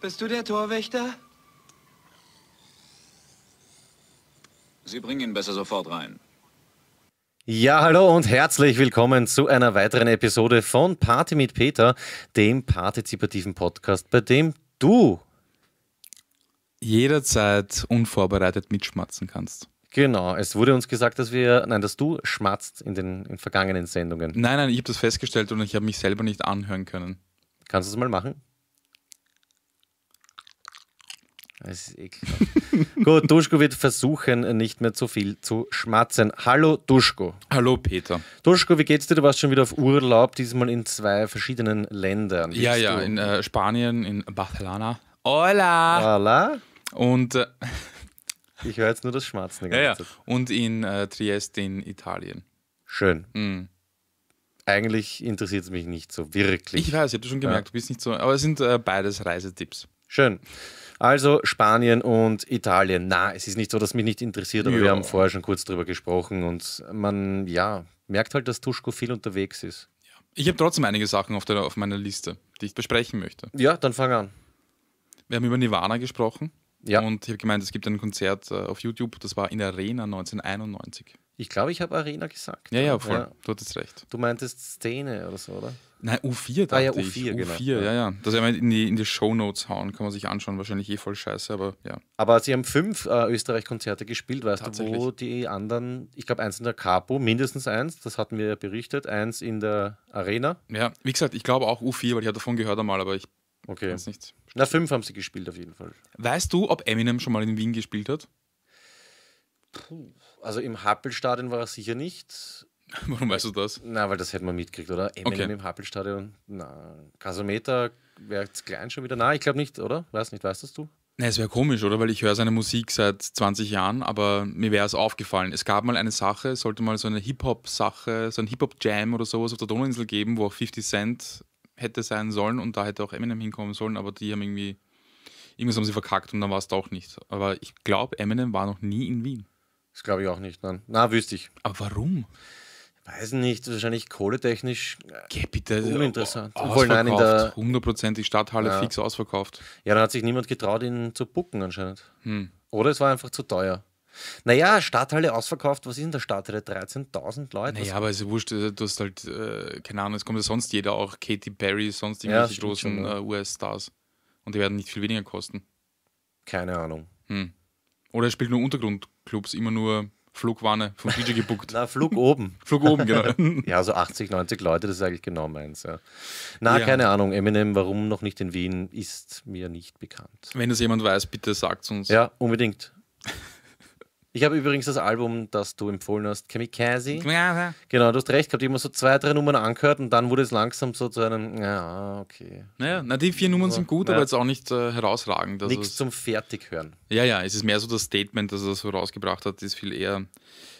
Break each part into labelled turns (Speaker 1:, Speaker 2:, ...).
Speaker 1: Bist du der Torwächter?
Speaker 2: Sie bringen ihn besser sofort rein.
Speaker 3: Ja, hallo und herzlich willkommen zu einer weiteren Episode von Party mit Peter, dem partizipativen Podcast, bei dem du
Speaker 4: jederzeit unvorbereitet mitschmatzen kannst.
Speaker 3: Genau, es wurde uns gesagt, dass wir, nein, dass du schmatzt in den in vergangenen Sendungen.
Speaker 4: Nein, nein, ich habe das festgestellt und ich habe mich selber nicht anhören können.
Speaker 3: Kannst du es mal machen? Das ist ekelhaft. Gut, Duschko wird versuchen, nicht mehr zu viel zu schmatzen. Hallo Duschko.
Speaker 4: Hallo Peter.
Speaker 3: Duschko, wie geht's dir? Du warst schon wieder auf Urlaub, diesmal in zwei verschiedenen Ländern.
Speaker 4: ja,
Speaker 3: Willst
Speaker 4: ja,
Speaker 3: du-
Speaker 4: in äh, Spanien, in Barcelona. Hola!
Speaker 3: Voilà.
Speaker 4: Und, äh,
Speaker 3: Ich höre jetzt nur das Schmatzen.
Speaker 4: ja, ja. und in äh, Trieste in Italien.
Speaker 3: Schön.
Speaker 4: Mhm.
Speaker 3: Eigentlich interessiert es mich nicht so wirklich.
Speaker 4: Ich weiß, ich habe schon gemerkt, du bist nicht so, aber es sind äh, beides Reisetipps.
Speaker 3: Schön. Also Spanien und Italien. Na, es ist nicht so, dass mich nicht interessiert, aber wir
Speaker 4: Ja.
Speaker 3: haben vorher schon kurz drüber gesprochen und man, ja, merkt halt, dass Tuschko viel unterwegs ist.
Speaker 4: Ich habe trotzdem einige Sachen auf, der, auf meiner Liste, die ich besprechen möchte.
Speaker 3: Ja, dann fang an.
Speaker 4: Wir haben über Nirvana gesprochen
Speaker 3: Ja.
Speaker 4: und ich habe gemeint, es gibt ein Konzert äh, auf YouTube, das war in der Arena 1991.
Speaker 3: Ich glaube, ich habe Arena gesagt.
Speaker 4: Ja, ja, voll. Du hattest recht.
Speaker 3: Du meintest Szene oder so, oder?
Speaker 4: Nein, U4 dachte
Speaker 3: Ah, ja,
Speaker 4: ich.
Speaker 3: U4, genau.
Speaker 4: U4, ja, ja. Das werden wir in die, in die Shownotes hauen, kann man sich anschauen. Wahrscheinlich eh voll scheiße, aber ja.
Speaker 3: Aber sie haben fünf äh, Österreich-Konzerte gespielt. Weißt du, wo die anderen, ich glaube, eins in der Capo, mindestens eins, das hatten wir ja berichtet, eins in der Arena.
Speaker 4: Ja, wie gesagt, ich glaube auch U4, weil ich habe davon gehört einmal, aber ich
Speaker 3: Okay.
Speaker 4: kann es nicht.
Speaker 3: Na, fünf haben sie gespielt auf jeden Fall.
Speaker 4: Weißt du, ob Eminem schon mal in Wien gespielt hat?
Speaker 3: Also im Happelstadion war er sicher nicht.
Speaker 4: Warum weißt du das?
Speaker 3: Na, weil das hätten wir mitgekriegt, oder? Eminem
Speaker 4: Okay.
Speaker 3: im Happelstadion. Na, Gasometer wäre jetzt klein schon wieder. Na, ich glaube nicht, oder? Weiß nicht, weißt das du?
Speaker 4: Ne, es wäre komisch, oder? Weil ich höre seine Musik seit 20 Jahren, aber mir wäre es aufgefallen. Es gab mal eine Sache, es sollte mal so eine Hip-Hop-Sache, so ein Hip-Hop-Jam oder sowas auf der Donauinsel geben, wo auch 50 Cent hätte sein sollen und da hätte auch Eminem hinkommen sollen, aber die haben irgendwie, irgendwas haben sie verkackt und dann war es doch nicht. Aber ich glaube, Eminem war noch nie in Wien.
Speaker 3: Das glaube ich auch nicht. Nein. Na, wüsste ich.
Speaker 4: Aber warum?
Speaker 3: Weiß nicht, wahrscheinlich kohletechnisch.
Speaker 4: Geh bitte.
Speaker 3: Uninteressant.
Speaker 4: Ausverkauft.
Speaker 3: Obwohl, nein, in der-
Speaker 4: Hundertprozentig Stadthalle
Speaker 3: Ja.
Speaker 4: fix ausverkauft.
Speaker 3: Ja, dann hat sich niemand getraut, ihn zu bucken anscheinend.
Speaker 4: Hm.
Speaker 3: Oder es war einfach zu teuer. Naja, Stadthalle ausverkauft, was ist in der Stadthalle? 13.000 Leute?
Speaker 4: Naja, aber es ist ja wurscht, äh, du hast halt, äh, keine Ahnung, es kommt ja sonst jeder, auch Katy Perry, sonst
Speaker 3: Ja,
Speaker 4: irgendwelche
Speaker 3: stimmt
Speaker 4: großen
Speaker 3: ja.
Speaker 4: äh, US-Stars. Und die werden nicht viel weniger kosten.
Speaker 3: Keine Ahnung.
Speaker 4: Hm. Oder er spielt nur Untergrundclubs, immer nur Flugwanne vom DJ gebuckt.
Speaker 3: Na, Flug oben.
Speaker 4: Flug oben, genau.
Speaker 3: Ja, so 80, 90 Leute, das ist eigentlich genau meins. Ja. Na,
Speaker 4: Ja.
Speaker 3: keine Ahnung. Eminem, warum noch nicht in Wien, ist mir nicht bekannt.
Speaker 4: Wenn das jemand weiß, bitte sagt uns.
Speaker 3: Ja, unbedingt. Ich habe übrigens das Album, das du empfohlen hast, Kamikaze.
Speaker 4: Ja.
Speaker 3: Genau, du hast recht gehabt. Ich habe mir so zwei, drei Nummern angehört und dann wurde es langsam so zu einem, ja, okay.
Speaker 4: Naja, na, die vier Nummern sind gut,
Speaker 3: Ja.
Speaker 4: aber jetzt auch nicht äh, herausragend. Also
Speaker 3: Nichts zum Fertighören.
Speaker 4: Ja, ja, es ist mehr so das Statement, das er so rausgebracht hat, ist viel eher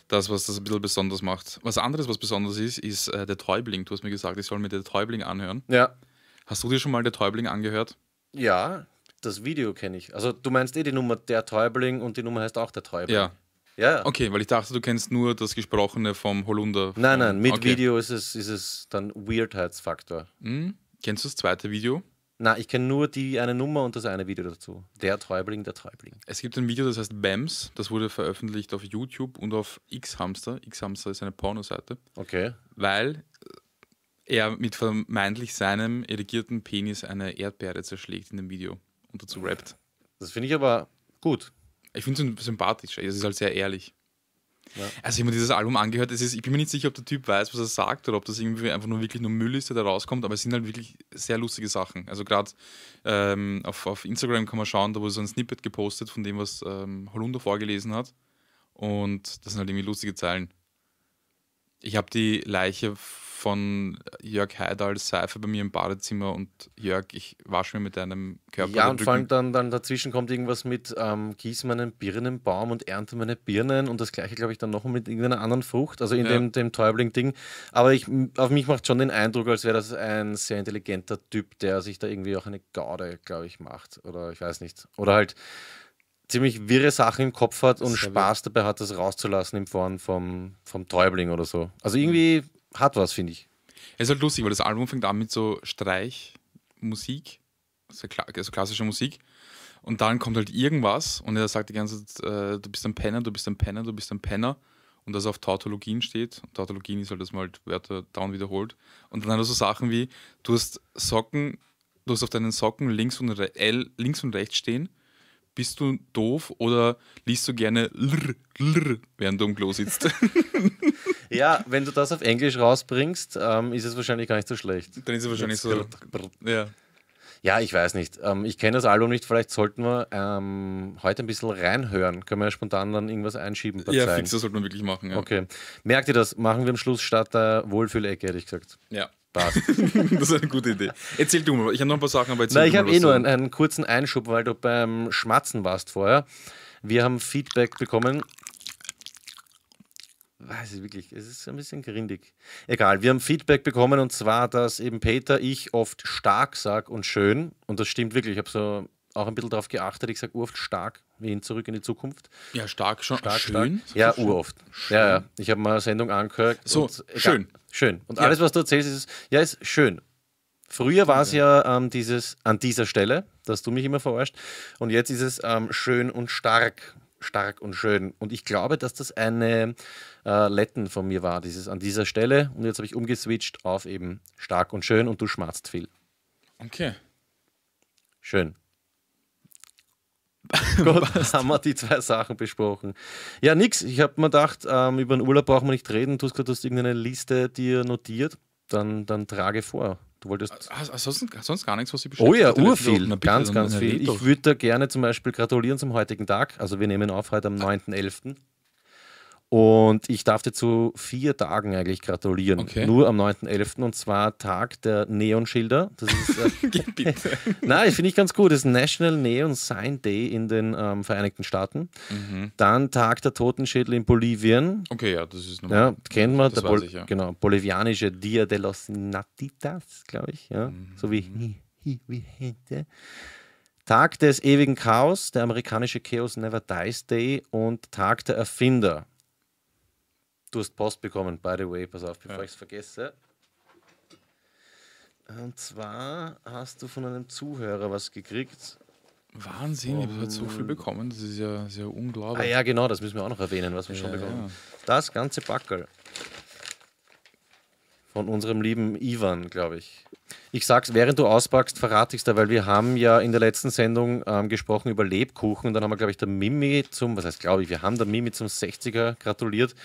Speaker 4: das, was das ein bisschen besonders macht. Was anderes, was besonders ist, ist äh, der Täubling. Du hast mir gesagt, ich soll mir der Täubling anhören.
Speaker 3: Ja.
Speaker 4: Hast du dir schon mal der Täubling angehört?
Speaker 3: Ja, das Video kenne ich. Also du meinst eh die Nummer Der Täubling und die Nummer heißt auch Der Täubling.
Speaker 4: Ja.
Speaker 3: Ja.
Speaker 4: Okay, weil ich dachte, du kennst nur das Gesprochene vom Holunder.
Speaker 3: Nein,
Speaker 4: vom-
Speaker 3: nein, mit
Speaker 4: okay.
Speaker 3: Video ist es, ist es dann Weirdheitsfaktor.
Speaker 4: Hm? Kennst du das zweite Video?
Speaker 3: Na, ich kenne nur die eine Nummer und das eine Video dazu. Der Täubling, der Täubling.
Speaker 4: Es gibt ein Video, das heißt BAMS. Das wurde veröffentlicht auf YouTube und auf X-Hamster. X-Hamster ist eine Pornoseite.
Speaker 3: Okay.
Speaker 4: Weil er mit vermeintlich seinem erigierten Penis eine Erdbeere zerschlägt in dem Video und dazu rappt.
Speaker 3: Das finde ich aber gut.
Speaker 4: Ich finde es sympathisch. Es ist halt sehr ehrlich.
Speaker 3: Ja.
Speaker 4: Also, ich habe mir dieses Album angehört. Es ist, ich bin mir nicht sicher, ob der Typ weiß, was er sagt oder ob das irgendwie einfach nur wirklich nur Müll ist, der da rauskommt. Aber es sind halt wirklich sehr lustige Sachen. Also, gerade ähm, auf, auf Instagram kann man schauen, da wurde so ein Snippet gepostet von dem, was ähm, Holunder vorgelesen hat. Und das sind halt irgendwie lustige Zeilen. Ich habe die Leiche von Jörg Haider als Seife bei mir im Badezimmer und Jörg, ich wasche mir mit deinem Körper
Speaker 3: ja, und vor allem dann, dann dazwischen kommt irgendwas mit ähm, gieße meinen Birnenbaum und ernte meine Birnen und das gleiche, glaube ich, dann noch mit irgendeiner anderen Frucht, also in
Speaker 4: Ja.
Speaker 3: dem, dem Täubling-Ding. Aber ich, auf mich macht schon den Eindruck, als wäre das ein sehr intelligenter Typ, der sich da irgendwie auch eine Gaude, glaube ich, macht. Oder ich weiß nicht. Oder halt ziemlich wirre Sachen im Kopf hat und Spaß dabei hat, das rauszulassen in Form vom, vom Täubling oder so. Also irgendwie hat was, finde ich.
Speaker 4: Es ist halt lustig, weil das Album fängt an mit so Streichmusik also klassische Musik. Und dann kommt halt irgendwas und er sagt die ganze Zeit, äh, du bist ein Penner, du bist ein Penner, du bist ein Penner. Und das auf Tautologien steht. Und Tautologien ist halt, dass man halt Wörter down wiederholt. Und dann hat er so Sachen wie, du hast Socken, du hast auf deinen Socken links und, links und rechts stehen. Bist du doof oder liest du gerne lr, lr, während du im Klo sitzt?
Speaker 3: Ja, wenn du das auf Englisch rausbringst, ähm, ist es wahrscheinlich gar nicht so schlecht.
Speaker 4: dann ist er wahrscheinlich so. Ja.
Speaker 3: Ja, ich weiß nicht. Ähm, ich kenne das Album nicht. Vielleicht sollten wir ähm, heute ein bisschen reinhören. Können wir ja spontan dann irgendwas einschieben.
Speaker 4: Ja, fix, das sollte man wirklich machen. Ja.
Speaker 3: Okay. Merkt ihr das? Machen wir am Schluss statt der Wohlfühlecke, hätte ich gesagt.
Speaker 4: ja.
Speaker 3: Passt.
Speaker 4: das ist eine gute Idee. Erzähl du mal, ich habe noch ein paar Sachen, aber erzähl
Speaker 3: Nein, ich habe eh nur einen, einen kurzen Einschub, weil du beim Schmatzen warst vorher. Wir haben Feedback bekommen. Weiß ich wirklich, es ist ein bisschen grindig. Egal, wir haben Feedback bekommen und zwar, dass eben Peter, ich oft stark sag und schön. Und das stimmt wirklich. Ich habe so auch ein bisschen darauf geachtet. Ich sage oft stark, wie in Zurück in die Zukunft.
Speaker 4: Ja, stark schon.
Speaker 3: Stark,
Speaker 4: schön.
Speaker 3: stark. Ja, uroft. Ja, ja. Ich habe mal eine Sendung angehört.
Speaker 4: So, schön.
Speaker 3: Schön. Und
Speaker 4: Ja.
Speaker 3: alles, was du erzählst, ist, ja, ist schön. Früher war es ja ähm, dieses an dieser Stelle, dass du mich immer verarscht. Und jetzt ist es ähm, schön und stark. Stark und schön. Und ich glaube, dass das eine äh, Letten von mir war, dieses an dieser Stelle. Und jetzt habe ich umgeswitcht auf eben stark und schön und du schmatzt viel.
Speaker 4: Okay.
Speaker 3: Schön. Gut, haben wir die zwei Sachen besprochen. Ja, nix. Ich habe mir gedacht, ähm, über den Urlaub brauchen wir nicht reden. Du hast hast irgendeine Liste dir notiert. Dann, dann trage vor. Du wolltest.
Speaker 4: Hast sonst, sonst gar nichts, was Sie
Speaker 3: Oh ja,
Speaker 4: beschäftigt?
Speaker 3: urviel.
Speaker 4: Bitte,
Speaker 3: ganz, ganz viel. Ich würde da gerne zum Beispiel gratulieren zum heutigen Tag. Also wir nehmen auf heute am 9.11. Und ich darf dir zu vier Tagen eigentlich gratulieren.
Speaker 4: Okay.
Speaker 3: Nur am 9.11. und zwar Tag der Neonschilder. Das ist äh,
Speaker 4: bitte.
Speaker 3: Nein, finde ich ganz gut. Das ist National Neon Sign Day in den ähm, Vereinigten Staaten.
Speaker 4: Mhm.
Speaker 3: Dann Tag der Totenschädel in Bolivien.
Speaker 4: Okay, ja, das ist normal.
Speaker 3: Ja, kennt man.
Speaker 4: Das
Speaker 3: der Bol
Speaker 4: ich, ja.
Speaker 3: Genau, bolivianische Dia de los Natitas, glaube ich. Ja.
Speaker 4: Mhm.
Speaker 3: So wie, wie hätte. Tag des ewigen Chaos, der amerikanische Chaos Never Dies Day und Tag der Erfinder. Du hast Post bekommen, by the way, pass auf, bevor
Speaker 4: Ja.
Speaker 3: ich es vergesse. Und zwar hast du von einem Zuhörer was gekriegt.
Speaker 4: Wahnsinn, ich habe heute so viel bekommen, das ist ja sehr
Speaker 3: Ah
Speaker 4: unglaublich.
Speaker 3: ja, genau, das müssen wir auch noch erwähnen, was wir schon
Speaker 4: Ja,
Speaker 3: bekommen
Speaker 4: ja.
Speaker 3: haben. Das ganze Backel. Von unserem lieben Ivan, glaube ich. Ich sag's, während du auspackst, verrate ich's da, weil wir haben ja in der letzten Sendung ähm, gesprochen über Lebkuchen und dann haben wir, glaube ich, der Mimi zum, was heißt, glaube ich, wir haben der Mimi zum 60er gratuliert.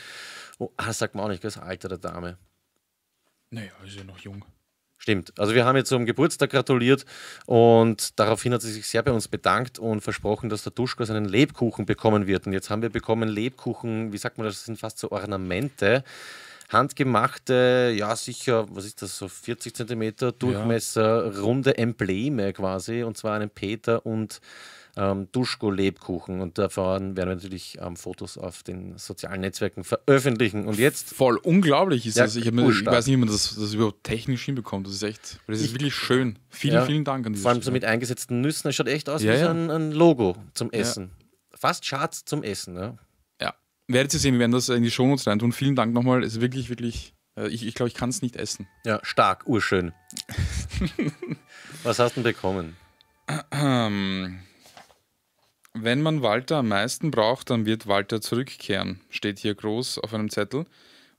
Speaker 3: Oh, ah, das sagt man auch nicht, das Alter der Dame.
Speaker 4: Naja, ist ja noch jung.
Speaker 3: Stimmt. Also wir haben jetzt zum Geburtstag gratuliert und daraufhin hat sie sich sehr bei uns bedankt und versprochen, dass der Duschko seinen Lebkuchen bekommen wird. Und jetzt haben wir bekommen Lebkuchen, wie sagt man das, das sind fast so Ornamente. Handgemachte, ja sicher, was ist das, so 40 Zentimeter Durchmesser, runde Embleme quasi, und zwar einen Peter und ähm, Duschko-Lebkuchen. Und davon werden wir natürlich ähm, Fotos auf den sozialen Netzwerken veröffentlichen. Und jetzt
Speaker 4: Voll unglaublich ist
Speaker 3: Ja,
Speaker 4: das. Ich, mir, ich weiß nicht, wie man das, das überhaupt technisch hinbekommt. Das ist echt, das ist
Speaker 3: Ich-
Speaker 4: wirklich schön. Vielen,
Speaker 3: Ja,
Speaker 4: vielen Dank an diese
Speaker 3: Vor allem so mit eingesetzten Nüssen. Es schaut echt aus
Speaker 4: Ja,
Speaker 3: wie so ein, ein Logo zum Essen. Fast Schatz zum Essen. Ja.
Speaker 4: Ja, werdet ihr sehen, wir werden das in die Shownotes rein tun. Vielen Dank nochmal. Es ist wirklich, wirklich, äh, ich, ich glaube, ich kann es nicht essen.
Speaker 3: ja, stark, urschön. Was hast du denn bekommen?
Speaker 4: Wenn man Walter am meisten braucht, dann wird Walter zurückkehren. Steht hier groß auf einem Zettel.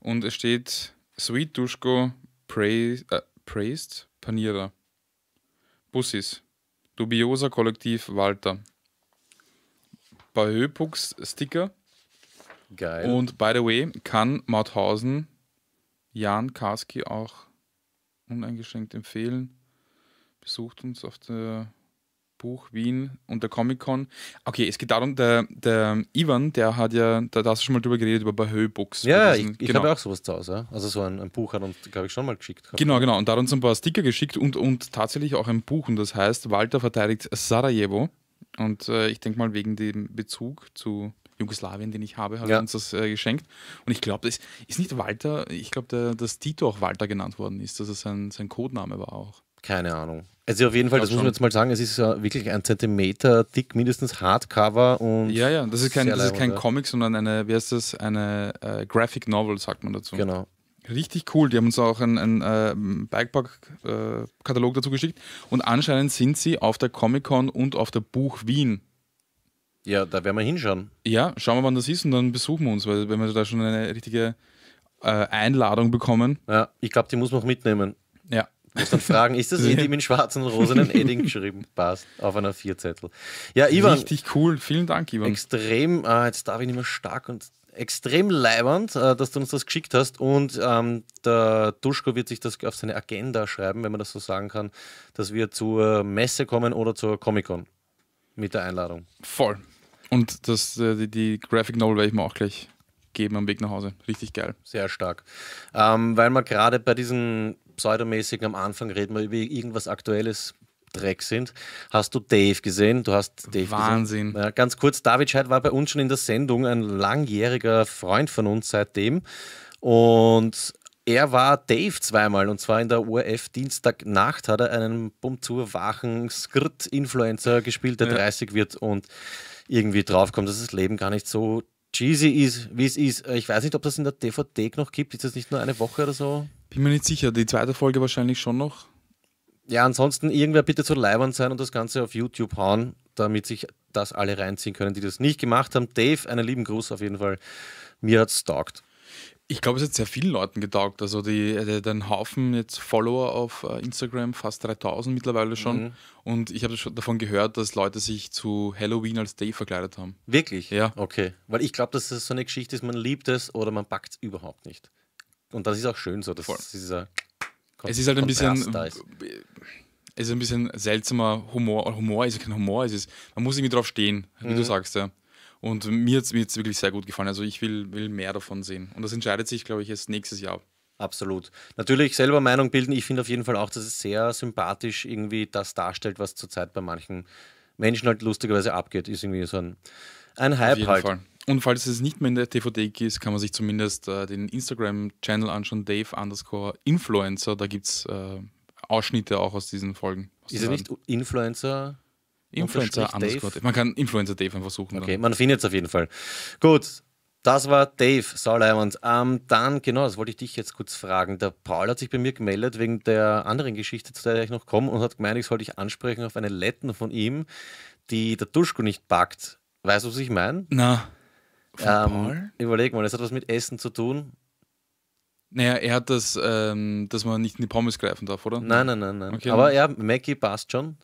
Speaker 4: Und es steht Sweet Duschko praise, äh, Praised Panierer. Bussis. Dubioser Kollektiv Walter. Bei Höhpucks Sticker.
Speaker 3: Geil.
Speaker 4: Und by the way, kann Mauthausen Jan Karski auch uneingeschränkt empfehlen. Besucht uns auf der Buch Wien und der Comic-Con. Okay, es geht darum, der, der Ivan, der hat ja, da, da hast du schon mal drüber geredet, über Bahö Books.
Speaker 3: ja,
Speaker 4: Über
Speaker 3: ich,
Speaker 4: diesen-
Speaker 3: ich
Speaker 4: genau.
Speaker 3: habe auch sowas zu Hause. Also so ein, ein Buch hat uns, glaube ich, schon mal geschickt. gehabt.
Speaker 4: Genau, genau. Und da hat uns ein paar Sticker geschickt und, und tatsächlich auch ein Buch. Und das heißt, Walter verteidigt Sarajevo. Und äh, ich denke mal, wegen dem Bezug zu Jugoslawien, den ich habe, hat
Speaker 3: Ja.
Speaker 4: er uns das äh, geschenkt. Und ich glaube, das ist nicht Walter, ich glaube, dass Tito auch Walter genannt worden ist, dass es sein, sein Codename war auch.
Speaker 3: Keine Ahnung. Also auf jeden Fall, das muss man jetzt mal sagen, es ist ja wirklich ein Zentimeter dick, mindestens Hardcover und
Speaker 4: Ja, ja, das ist kein, das ist kein. Comic, sondern eine, wie heißt das, eine äh, Graphic Novel, sagt man dazu.
Speaker 3: Genau.
Speaker 4: Richtig cool. Die haben uns auch einen, einen äh, Bikepark-Katalog dazu geschickt. Und anscheinend sind sie auf der Comic-Con und auf der Buch Wien.
Speaker 3: Ja, da werden wir hinschauen.
Speaker 4: Ja, schauen wir, wann das ist und dann besuchen wir uns, weil wenn wir da schon eine richtige äh, Einladung bekommen.
Speaker 3: Ja, ich glaube, die muss man auch mitnehmen.
Speaker 4: Ja.
Speaker 3: Du musst dann fragen, ist das in dem in schwarzen und rosenen Edding geschrieben? Passt, auf einer Vierzettel. Ja, Ivan,
Speaker 4: Richtig cool. Vielen Dank, Ivan.
Speaker 3: extrem, äh, jetzt darf ich nicht mehr stark und extrem leibernd, äh, dass du uns das geschickt hast und ähm, der Duschko wird sich das auf seine Agenda schreiben, wenn man das so sagen kann, dass wir zur Messe kommen oder zur Comic-Con mit der Einladung.
Speaker 4: Voll. Und das, äh, die, die Graphic Novel werde ich mir auch gleich geben am Weg nach Hause. Richtig geil.
Speaker 3: Sehr stark. Ähm, weil wir gerade bei diesen pseudomäßigen am Anfang reden wir über irgendwas Aktuelles Dreck sind. Hast du Dave gesehen? Du hast Dave
Speaker 4: Wahnsinn.
Speaker 3: Gesehen. Ja, ganz kurz, David Scheid war bei uns schon in der Sendung, ein langjähriger Freund von uns seitdem. Und er war Dave zweimal und zwar in der ORF Dienstagnacht hat er einen bumm zur wachen Skrt-Influencer gespielt, der
Speaker 4: Ja.
Speaker 3: 30 wird und irgendwie draufkommt, dass das Leben gar nicht so cheesy ist, wie es ist. Ich weiß nicht, ob das in der DVD noch gibt. Ist das nicht nur eine Woche oder so?
Speaker 4: Bin mir nicht sicher. Die zweite Folge wahrscheinlich schon noch.
Speaker 3: Ja, ansonsten irgendwer bitte so leibern sein und das Ganze auf YouTube hauen, damit sich das alle reinziehen können, die das nicht gemacht haben. Dave, einen lieben Gruß auf jeden Fall. Mir hat's taugt.
Speaker 4: Ich glaube, es hat sehr vielen Leuten getaugt. Also die, der, der einen Haufen jetzt Follower auf äh, Instagram, fast 3000 mittlerweile schon.
Speaker 3: Mhm.
Speaker 4: Und ich habe schon davon gehört, dass Leute sich zu Halloween als Dave verkleidet haben.
Speaker 3: Wirklich?
Speaker 4: Ja.
Speaker 3: Okay. Weil ich glaube, dass das so eine Geschichte ist, man liebt es oder man packt es überhaupt nicht. Und das ist auch schön so. Das
Speaker 4: Voll.
Speaker 3: ist dieser Kon-
Speaker 4: Es ist halt ein bisschen,
Speaker 3: Kontrast ist.
Speaker 4: es ist ein bisschen seltsamer Humor. Humor ist ja kein Humor, es ist, man muss irgendwie drauf stehen, wie
Speaker 3: Mhm.
Speaker 4: du sagst, ja. Und mir hat es mir wirklich sehr gut gefallen. Also ich will, will mehr davon sehen. Und das entscheidet sich, glaube ich, erst nächstes Jahr.
Speaker 3: Absolut. Natürlich selber Meinung bilden. Ich finde auf jeden Fall auch, dass es sehr sympathisch irgendwie das darstellt, was zurzeit bei manchen Menschen halt lustigerweise abgeht. Ist irgendwie so ein, ein
Speaker 4: Auf
Speaker 3: Hype
Speaker 4: jeden
Speaker 3: halt.
Speaker 4: Fall. Und falls es nicht mehr in der DVD ist, kann man sich zumindest äh, den Instagram-Channel anschauen, Dave underscore Influencer. Da gibt es äh, Ausschnitte auch aus diesen Folgen. Aus
Speaker 3: Ist er nicht Influencer?
Speaker 4: Influencer underscore Dave? Man kann Influencer Dave einfach suchen.
Speaker 3: Okay, man findet es auf jeden Fall. Gut, das war Dave Sauleimann. Ähm, dann, genau, das wollte ich dich jetzt kurz fragen. Der Paul hat sich bei mir gemeldet wegen der anderen Geschichte, zu der ich noch komme, und hat gemeint, ich soll dich ansprechen auf eine Letten von ihm, die der Duschko nicht packt. Weißt du, was ich meine?
Speaker 4: Na?
Speaker 3: Ähm, überleg mal, das hat was mit Essen zu tun.
Speaker 4: Naja, er hat das, ähm, dass man nicht in die Pommes greifen darf, oder?
Speaker 3: Nein, nein, nein, nein.
Speaker 4: Okay.
Speaker 3: Aber ja, Mackie passt schon.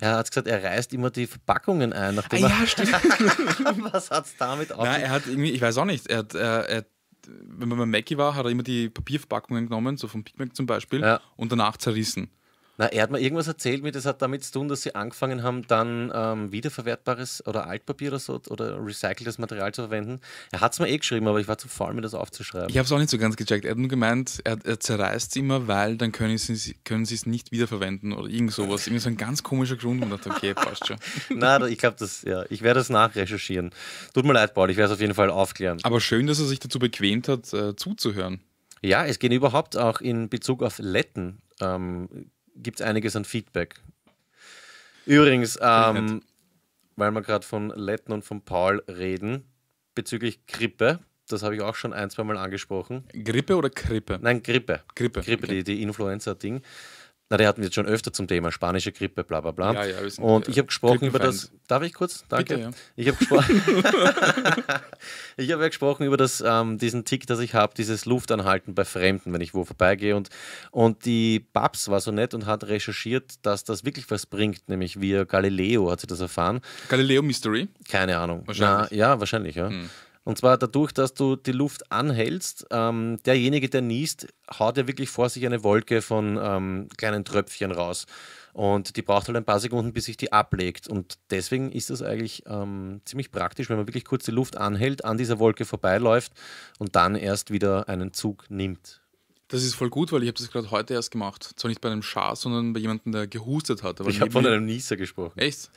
Speaker 3: Er hat gesagt, er reißt immer die Verpackungen ein,
Speaker 4: Ah, ja, stimmt.
Speaker 3: Was hat es damit auf?
Speaker 4: Nein, er hat irgendwie, ich weiß auch nicht, er hat, er, er, wenn man bei Mackie war, hat er immer die Papierverpackungen genommen, so vom Big Mac zum Beispiel,
Speaker 3: Ja.
Speaker 4: und danach zerrissen.
Speaker 3: Na, er hat mir irgendwas erzählt, mit, das hat damit zu tun, dass sie angefangen haben, dann ähm, wiederverwertbares oder Altpapier oder so oder recyceltes Material zu verwenden. Er hat es mir eh geschrieben, aber ich war zu faul, mir das aufzuschreiben.
Speaker 4: Ich habe es auch nicht so ganz gecheckt. Er hat nur gemeint, er, er zerreißt es immer, weil dann können sie können es nicht wiederverwenden oder irgend sowas. Irgendwie so ein ganz komischer Grund. Und dachte, okay, passt schon.
Speaker 3: Na, ich glaube, das, ja, ich werde das nachrecherchieren. Tut mir leid, Paul, ich werde es auf jeden Fall aufklären.
Speaker 4: Aber schön, dass er sich dazu bequemt hat, äh, zuzuhören.
Speaker 3: Ja, es geht überhaupt auch in Bezug auf Letten. Ähm, Gibt es einiges an Feedback. Übrigens, ähm, weil wir gerade von Letten und von Paul reden, bezüglich Grippe, das habe ich auch schon ein, zwei Mal angesprochen.
Speaker 4: Grippe oder Krippe?
Speaker 3: Nein, Grippe.
Speaker 4: Grippe,
Speaker 3: Grippe,
Speaker 4: okay.
Speaker 3: die, die Influenza-Ding. Na, der hatten wir jetzt schon öfter zum Thema spanische Grippe, bla bla bla.
Speaker 4: Ja, ja, sind,
Speaker 3: und
Speaker 4: äh,
Speaker 3: ich habe gesprochen über das. Darf ich kurz? Danke.
Speaker 4: Bitte, ja.
Speaker 3: Ich habe gesprochen. ich habe ja gesprochen über das, ähm, diesen Tick, das ich habe, dieses Luftanhalten bei Fremden, wenn ich wo vorbeigehe. Und, und die Babs war so nett und hat recherchiert, dass das wirklich was bringt, nämlich via Galileo hat sie das erfahren.
Speaker 4: Galileo Mystery.
Speaker 3: Keine Ahnung.
Speaker 4: Wahrscheinlich.
Speaker 3: Na, ja, wahrscheinlich, ja.
Speaker 4: Hm.
Speaker 3: Und zwar dadurch, dass du die Luft anhältst, ähm, derjenige, der niest, haut ja wirklich vor sich eine Wolke von ähm, kleinen Tröpfchen raus. Und die braucht halt ein paar Sekunden, bis sich die ablegt. Und deswegen ist das eigentlich ähm, ziemlich praktisch, wenn man wirklich kurz die Luft anhält, an dieser Wolke vorbeiläuft und dann erst wieder einen Zug nimmt.
Speaker 4: Das ist voll gut, weil ich habe das gerade heute erst gemacht. Zwar nicht bei einem Schaß, sondern bei jemandem, der gehustet hat. Aber
Speaker 3: Ich habe von einem Nieser gesprochen.
Speaker 4: Echt?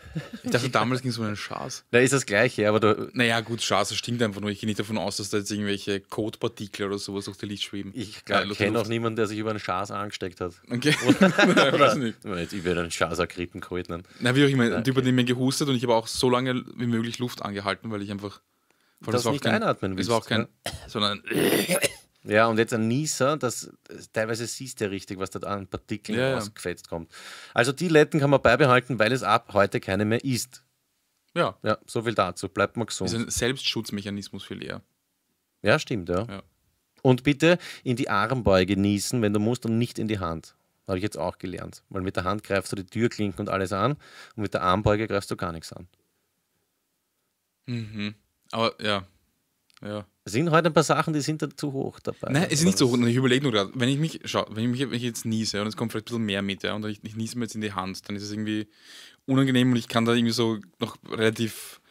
Speaker 4: Ich dachte, damals ging es um einen Schaß.
Speaker 3: Da ist das Gleiche, aber du,
Speaker 4: Naja, gut, Schaß, das stinkt einfach nur. Ich gehe nicht davon aus, dass da jetzt irgendwelche Kotpartikel oder sowas durch die Licht schweben.
Speaker 3: ich
Speaker 4: Ja,
Speaker 3: kenne auch niemanden, der sich über einen Schaß angesteckt hat.
Speaker 4: Okay. Nein, weiß nicht.
Speaker 3: Jetzt über einen Schaß ergriffen geholt. nennen.
Speaker 4: Na, wie auch immer, ein Typ hat in mir gehustet und ich habe auch so lange wie möglich Luft angehalten, weil ich einfach. Weil
Speaker 3: Das
Speaker 4: war auch
Speaker 3: nicht
Speaker 4: kein,
Speaker 3: einatmen willst,
Speaker 4: war auch kein, sondern.
Speaker 3: Ja, und jetzt ein Nieser, das teilweise siehst du ja richtig, was da an Partikeln
Speaker 4: Ja, ja.
Speaker 3: rausgefetzt kommt. Also die Letten kann man beibehalten, weil es ab heute keine mehr ist.
Speaker 4: Ja.
Speaker 3: Ja, so viel dazu. Bleibt mal
Speaker 4: Ist
Speaker 3: gesund.
Speaker 4: ein Selbstschutzmechanismus viel eher.
Speaker 3: Ja, stimmt, ja.
Speaker 4: Ja.
Speaker 3: Und bitte in die Armbeuge niesen, wenn du musst, und nicht in die Hand. Habe ich jetzt auch gelernt. Weil mit der Hand greifst du die Türklinken und alles an und mit der Armbeuge greifst du gar nichts an.
Speaker 4: Mhm. Aber ja. Ja.
Speaker 3: Es sind heute ein paar Sachen, die sind da zu hoch dabei.
Speaker 4: Nein, es ist nicht so hoch. Ich überlege nur gerade, wenn ich mich, schau, wenn ich mich wenn ich jetzt niese und es kommt vielleicht ein bisschen mehr mit, ja, und ich, ich niese mir jetzt in die Hand, dann ist es irgendwie unangenehm und ich kann da irgendwie so noch relativ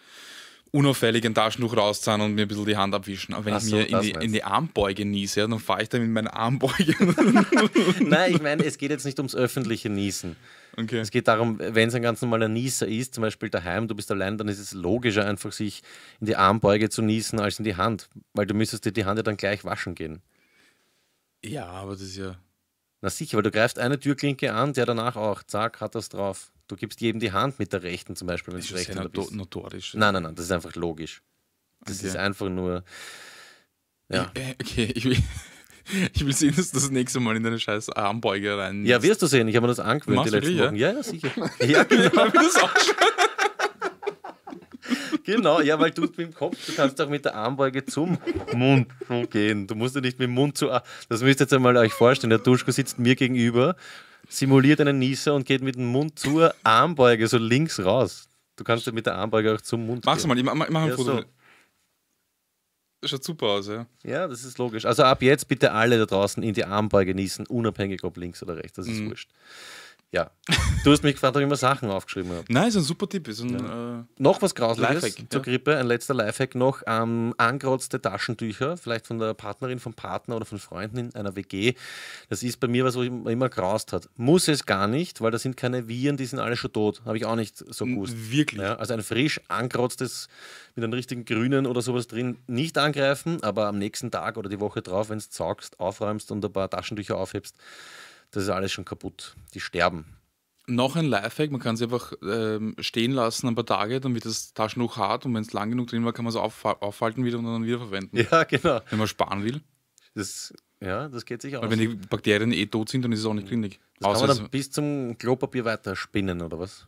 Speaker 4: unauffällig ein Taschentuch rauszahlen und mir ein bisschen die Hand abwischen. Aber wenn
Speaker 3: Ach
Speaker 4: ich
Speaker 3: so,
Speaker 4: mir in die, in die Armbeuge niese, ja, dann fahre ich da mit meiner Armbeuge.
Speaker 3: Nein, ich meine, es geht jetzt nicht ums öffentliche Niesen.
Speaker 4: Okay.
Speaker 3: Es geht darum, wenn es ein ganz normaler Nieser ist, zum Beispiel daheim, du bist allein, dann ist es logischer, einfach sich in die Armbeuge zu niesen als in die Hand. Weil du müsstest dir die Hand ja dann gleich waschen gehen.
Speaker 4: Ja, aber das ist ja.
Speaker 3: Na sicher, weil du greifst eine Türklinke an, der danach auch, zack, hat das drauf. Du gibst jedem die Hand mit der rechten zum Beispiel, wenn du
Speaker 4: ist
Speaker 3: recht
Speaker 4: sehr
Speaker 3: Händer
Speaker 4: noto
Speaker 3: bist.
Speaker 4: notorisch.
Speaker 3: Nein, nein, nein, das ist einfach logisch. Das
Speaker 4: Okay.
Speaker 3: ist einfach nur. Ja.
Speaker 4: Äh, okay, ich will, ich will sehen, dass du das nächste Mal in deine scheiß Armbeuge rein.
Speaker 3: Ja, wirst du sehen, ich habe mir das angewöhnt
Speaker 4: Machst
Speaker 3: die letzten Wochen. Ja, ja, sicher. Ja, genau.
Speaker 4: das auch schon.
Speaker 3: genau, ja, weil du mit dem Kopf, du kannst auch mit der Armbeuge zum Mund gehen. Du musst ja nicht mit dem Mund zu. Das müsst ihr jetzt einmal euch vorstellen. Der Duschko sitzt mir gegenüber, simuliert einen Nieser und geht mit dem Mund zur Armbeuge, so links raus. Du kannst ja mit der Armbeuge auch zum Mund
Speaker 4: Mach's
Speaker 3: gehen.
Speaker 4: mal, ich mach, mach ein
Speaker 3: Ja,
Speaker 4: Foto.
Speaker 3: so.
Speaker 4: Das schaut super aus, ja.
Speaker 3: Ja, das ist logisch. Also ab jetzt bitte alle da draußen in die Armbeuge niesen, unabhängig ob links oder rechts. Das ist
Speaker 4: Mhm.
Speaker 3: wurscht. Ja. Du hast mich gefragt, ob ich immer Sachen aufgeschrieben habe.
Speaker 4: Nein, ist ein super Tipp. Ist ein, äh,
Speaker 3: Noch was Grausliches
Speaker 4: Lifehack,
Speaker 3: zur
Speaker 4: ja.
Speaker 3: Grippe, ein letzter Lifehack noch. Ähm, angerotzte Taschentücher, vielleicht von der Partnerin, vom Partner oder von Freunden in einer WG. Das ist bei mir was, wo ich immer graust hat. Muss es gar nicht, weil da sind keine Viren, die sind alle schon tot. Habe ich auch nicht so gewusst.
Speaker 4: wirklich.
Speaker 3: Ja, also ein frisch angerotztes mit einem richtigen grünen oder sowas drin nicht angreifen, aber am nächsten Tag oder die Woche drauf, wenn du saugst, aufräumst und ein paar Taschentücher aufhebst, das ist alles schon kaputt. Die sterben.
Speaker 4: Noch ein Lifehack, man kann sie einfach ähm, stehen lassen ein paar Tage, dann wird das Taschentuch hart und wenn es lang genug drin war, kann man es auf, aufhalten wieder und dann wieder verwenden.
Speaker 3: Ja, genau.
Speaker 4: Wenn man sparen will.
Speaker 3: Das, ja, das geht sich aus.
Speaker 4: Weil wenn die Bakterien eh tot sind, dann ist es auch nicht gründig.
Speaker 3: Das kann
Speaker 4: Außer
Speaker 3: man
Speaker 4: es,
Speaker 3: dann bis zum Klopapier weiter spinnen, oder was?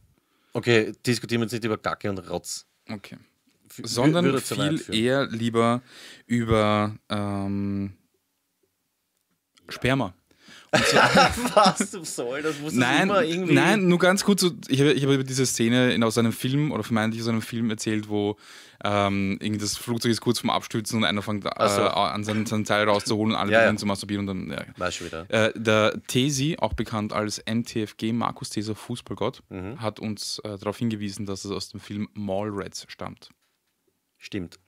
Speaker 3: Okay, diskutieren wir jetzt nicht über Kacke und Rotz.
Speaker 4: okay.
Speaker 3: F-
Speaker 4: Sondern viel eher lieber über ähm, Sperma.
Speaker 3: Was soll das? Muss das
Speaker 4: Nein,
Speaker 3: immer irgendwie...
Speaker 4: nein, nur ganz kurz. Ich habe ich habe über diese Szene in, aus einem Film oder vermeintlich aus einem Film erzählt, wo ähm, das Flugzeug ist kurz vorm Abstürzen und einer fängt äh,
Speaker 3: so.
Speaker 4: an seinen, seinen Teil rauszuholen und alle
Speaker 3: Ja, ja.
Speaker 4: zu masturbieren und dann. Ja.
Speaker 3: Weiß schon wieder.
Speaker 4: Äh, der Tesi, auch bekannt als MTFG, Markus Teser Fußballgott,
Speaker 3: Mhm.
Speaker 4: hat uns äh, darauf hingewiesen, dass es aus dem Film Mallrats stammt.
Speaker 3: Stimmt.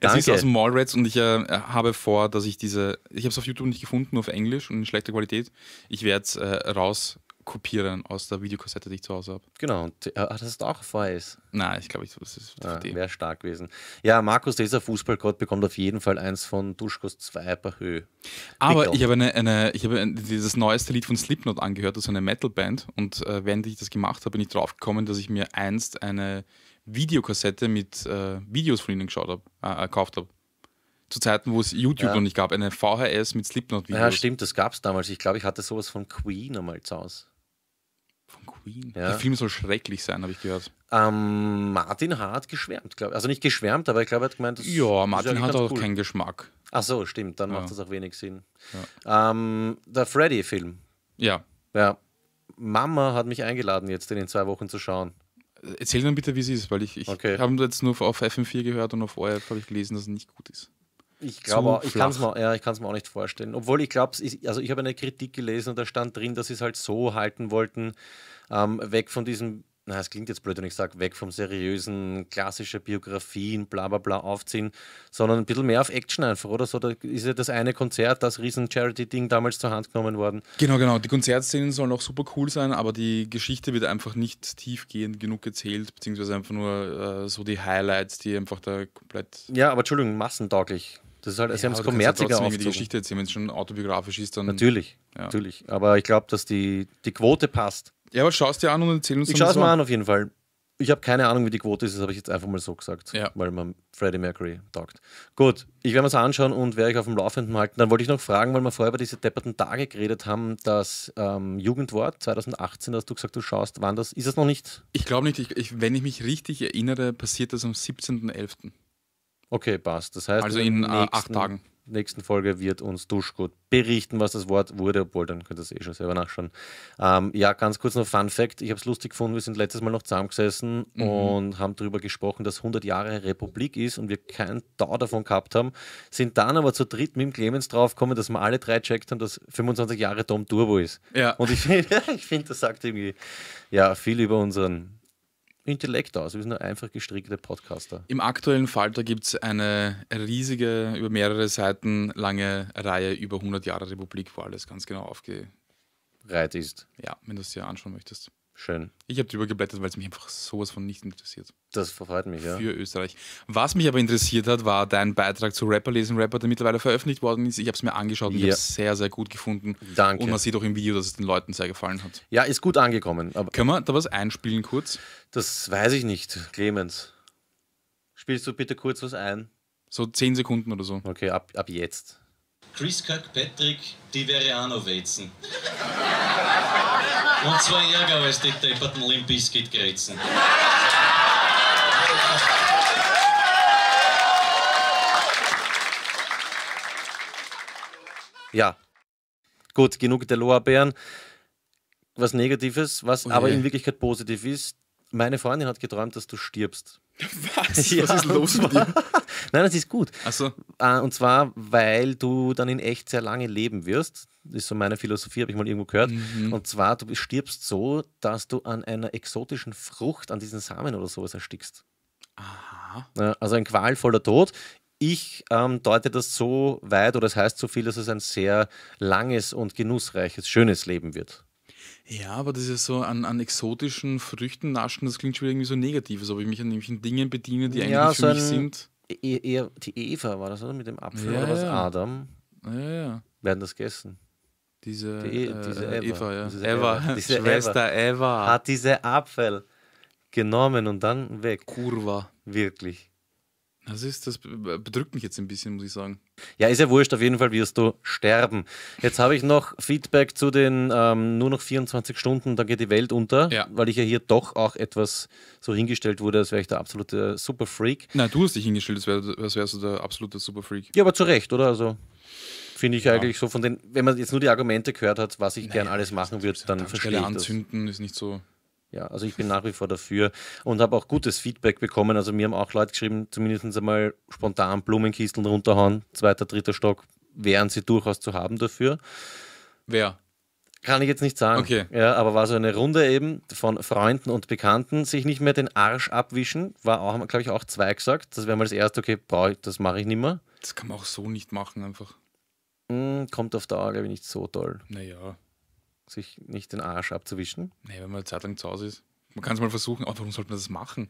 Speaker 4: Es ist aus dem Mallrats und ich äh, habe vor, dass ich diese, ich habe es auf YouTube nicht gefunden, nur auf Englisch und in schlechter Qualität. Ich werde es äh, rauskopieren aus der Videokassette, die ich zu Hause habe.
Speaker 3: Genau. Und, äh, das ist auch VHS.
Speaker 4: Nein, ich glaube, das ist
Speaker 3: Ah. Wäre stark gewesen. Ja, Markus, dieser Fußballgott, bekommt auf jeden Fall eins von Duschkos 2 per Höhe.
Speaker 4: Aber
Speaker 3: Pickel.
Speaker 4: ich habe, eine, eine, ich habe ein, dieses neueste Lied von Slipknot angehört, das ist eine Metalband. Und äh, während ich das gemacht habe, bin ich drauf gekommen, dass ich mir einst eine Videokassette mit äh, Videos von ihnen geschaut habe, äh, gekauft habe. Zu Zeiten, wo es YouTube
Speaker 3: Ja.
Speaker 4: noch nicht gab, eine VHS mit Slipknot-Videos.
Speaker 3: Ja, stimmt, das gab es damals. Ich glaube, ich hatte sowas von Queen einmal zu Hause.
Speaker 4: Von Queen.
Speaker 3: Ja.
Speaker 4: Der Film soll schrecklich sein, habe ich gehört.
Speaker 3: Ähm, Martin H. hat geschwärmt, glaube ich. Also nicht geschwärmt, aber ich glaube, er hat gemeint, das
Speaker 4: Ja, Martin hat auch
Speaker 3: cool.
Speaker 4: keinen Geschmack.
Speaker 3: Ach so, stimmt, dann
Speaker 4: Ja.
Speaker 3: macht das auch wenig Sinn. Ähm, der Freddy-Film.
Speaker 4: Ja.
Speaker 3: Ja. Mama hat mich eingeladen, jetzt in den zwei Wochen zu schauen.
Speaker 4: Erzähl dann bitte, wie es ist, weil ich, ich
Speaker 3: Okay.
Speaker 4: habe jetzt nur auf FM4 gehört und auf ORF habe ich gelesen, dass es nicht gut ist.
Speaker 3: Ich glaube, ich kann es mir, ja, ich mir auch nicht vorstellen. Obwohl ich glaube, also ich habe eine Kritik gelesen und da stand drin, dass sie es halt so halten wollten, ähm, weg von diesem, na, es klingt jetzt blöd, wenn ich sage, weg vom seriösen, klassische Biografien, bla bla bla aufziehen, sondern ein bisschen mehr auf Action einfach, oder so. Da ist ja das eine Konzert, das riesen Charity-Ding damals zur Hand genommen worden.
Speaker 4: Genau, genau. Die Konzertszenen sollen auch super cool sein, aber die Geschichte wird einfach nicht tiefgehend genug erzählt, beziehungsweise einfach nur äh, so die Highlights, die einfach da komplett.
Speaker 3: Ja, aber Entschuldigung, massentauglich. Das ist halt, sie haben es
Speaker 4: ja
Speaker 3: kommerziger
Speaker 4: irgendwie die. Geschichte erzählen, wenn es schon autobiografisch ist, dann.
Speaker 3: Natürlich,
Speaker 4: Ja.
Speaker 3: natürlich. Aber ich glaube, dass die, die Quote passt.
Speaker 4: Ja, aber schau es dir an und erzähl uns
Speaker 3: Ich schaue es mal
Speaker 4: war.
Speaker 3: an auf jeden Fall. Ich habe keine Ahnung, wie die Quote ist, das habe ich jetzt einfach mal so gesagt,
Speaker 4: Ja.
Speaker 3: weil man Freddie Mercury taugt. Gut, ich werde mir das anschauen und werde euch auf dem Laufenden halten. Dann wollte ich noch fragen, weil wir vorher über diese depperten Tage geredet haben, das ähm, Jugendwort 2018, hast du gesagt, du schaust, wann das, ist das noch nicht?
Speaker 4: Ich glaube nicht, ich, ich, wenn ich mich richtig erinnere, passiert das am 17.11.
Speaker 3: Okay, passt. Das heißt,
Speaker 4: Also
Speaker 3: in
Speaker 4: äh, acht Tagen.
Speaker 3: Nächsten Folge wird uns Duschgut berichten, was das Wort wurde, obwohl dann könnt ihr es eh schon selber nachschauen. Ähm, ja, ganz kurz noch Fun Fact: Ich habe es lustig gefunden, wir sind letztes Mal noch zusammengesessen
Speaker 4: Mhm.
Speaker 3: und haben darüber gesprochen, dass 100 Jahre Republik ist und wir keinen Tau davon gehabt haben. Sind dann aber zu dritt mit dem Clemens draufgekommen, dass wir alle drei checkt haben, dass 25 Jahre Tom Turbo ist.
Speaker 4: Ja.
Speaker 3: Und ich finde, ich find, das sagt irgendwie ja, viel über unseren Intellekt aus. Wir sind nur einfach gestrickte Podcaster.
Speaker 4: Im aktuellen Falter gibt es eine riesige, über mehrere Seiten lange Reihe über 100 Jahre Republik, wo alles ganz genau aufge...
Speaker 3: Reit ist.
Speaker 4: Ja, wenn du es dir anschauen möchtest.
Speaker 3: Schön.
Speaker 4: Ich habe drüber geblättert, weil es mich einfach sowas von nicht interessiert.
Speaker 3: Das freut mich, ja.
Speaker 4: Für Österreich. Was mich aber interessiert hat, war dein Beitrag zu Rapper lesen Rapper, der mittlerweile veröffentlicht worden ist. Ich habe es mir angeschaut und ich
Speaker 3: Ja.
Speaker 4: habe es sehr, sehr gut gefunden.
Speaker 3: Danke.
Speaker 4: Und man sieht auch im Video, dass es den Leuten sehr gefallen hat.
Speaker 3: Ja, ist gut angekommen. Aber
Speaker 4: Können wir da was einspielen kurz?
Speaker 3: Das weiß ich nicht, Clemens. Spielst du bitte kurz was ein?
Speaker 4: So 10 Sekunden oder so.
Speaker 3: Okay, ab, ab jetzt.
Speaker 1: Chris Kirkpatrick, die wäre auch noch wetzen. Und zwar ärger als die depperten Limp Bizkit grätzen.
Speaker 3: Ja. Gut, genug der Lorbeeren. Was Negatives, was
Speaker 4: Oh
Speaker 3: aber in Wirklichkeit positiv ist. Meine Freundin hat geträumt, dass du stirbst.
Speaker 4: Was?
Speaker 3: Ja,
Speaker 4: was ist los mit dir?
Speaker 3: Nein, das ist gut.
Speaker 4: Achso,
Speaker 3: Äh, Und zwar, weil du dann in echt sehr lange leben wirst. Das ist so meine Philosophie, habe ich mal irgendwo gehört.
Speaker 4: Mhm.
Speaker 3: Und zwar, du stirbst so, dass du an einer exotischen Frucht, an diesen Samen oder sowas erstickst.
Speaker 4: aha.
Speaker 3: Also ein qualvoller Tod. Ich ähm, deute das so weit, oder es heißt so viel, dass es ein sehr langes und genussreiches, schönes Leben wird.
Speaker 4: Ja, aber das ist so an, an exotischen Früchten naschen, das klingt schon irgendwie so negativ, als ob ich mich an irgendwelchen Dingen bediene, die eigentlich
Speaker 3: Ja,
Speaker 4: für
Speaker 3: so
Speaker 4: mich sind.
Speaker 3: E eher die Eva war das, oder? Mit dem Apfel
Speaker 4: Ja,
Speaker 3: oder was?
Speaker 4: ja.
Speaker 3: Adam
Speaker 4: Ja, ja.
Speaker 3: werden das gegessen.
Speaker 4: Diese,
Speaker 3: Die-
Speaker 4: äh,
Speaker 3: diese
Speaker 4: äh,
Speaker 3: Eva.
Speaker 4: Eva, ja.
Speaker 3: Diese
Speaker 4: Eva,
Speaker 3: Eva. Diese
Speaker 4: Schwester Eva.
Speaker 3: Hat diese Apfel genommen und dann weg.
Speaker 4: Kurva.
Speaker 3: Wirklich.
Speaker 4: Das ist, das bedrückt mich jetzt ein bisschen, muss ich sagen.
Speaker 3: Ja, ist ja wurscht, auf jeden Fall wirst du sterben. Jetzt habe ich noch Feedback zu den ähm, nur noch 24 Stunden, dann geht die Welt unter,
Speaker 4: Ja.
Speaker 3: weil ich ja hier doch auch etwas so hingestellt wurde, als wäre ich der absolute Superfreak.
Speaker 4: Nein, du hast dich hingestellt, als, wär, als wärst du der absolute Superfreak.
Speaker 3: Ja, aber zu Recht, oder? Also finde ich eigentlich so von den, wenn man jetzt nur die Argumente gehört hat, was ich gern alles machen würde, dann verstehe ich das.
Speaker 4: anzünden ist nicht so.
Speaker 3: Ja, also ich bin nach wie vor dafür und habe auch gutes Feedback bekommen. Also mir haben auch Leute geschrieben, zumindest einmal spontan Blumenkisteln runterhauen, zweiter, dritter Stock, wären sie durchaus zu haben dafür.
Speaker 4: Wer?
Speaker 3: Kann ich jetzt nicht sagen.
Speaker 4: Okay.
Speaker 3: Ja, aber war so eine Runde eben von Freunden und Bekannten, sich nicht mehr den Arsch abwischen, war auch, glaube ich, auch zwei gesagt. Das wäre mal das erste, okay, brauche ich, das mache ich nicht mehr.
Speaker 4: Das kann man auch so nicht machen, einfach.
Speaker 3: Hm, kommt auf Dauer, glaube ich, nicht so toll,
Speaker 4: Naja,
Speaker 3: sich nicht den Arsch abzuwischen.
Speaker 4: nee, wenn man eine Zeit lang zu Hause ist. Man kann es mal versuchen, aber warum sollte man das machen?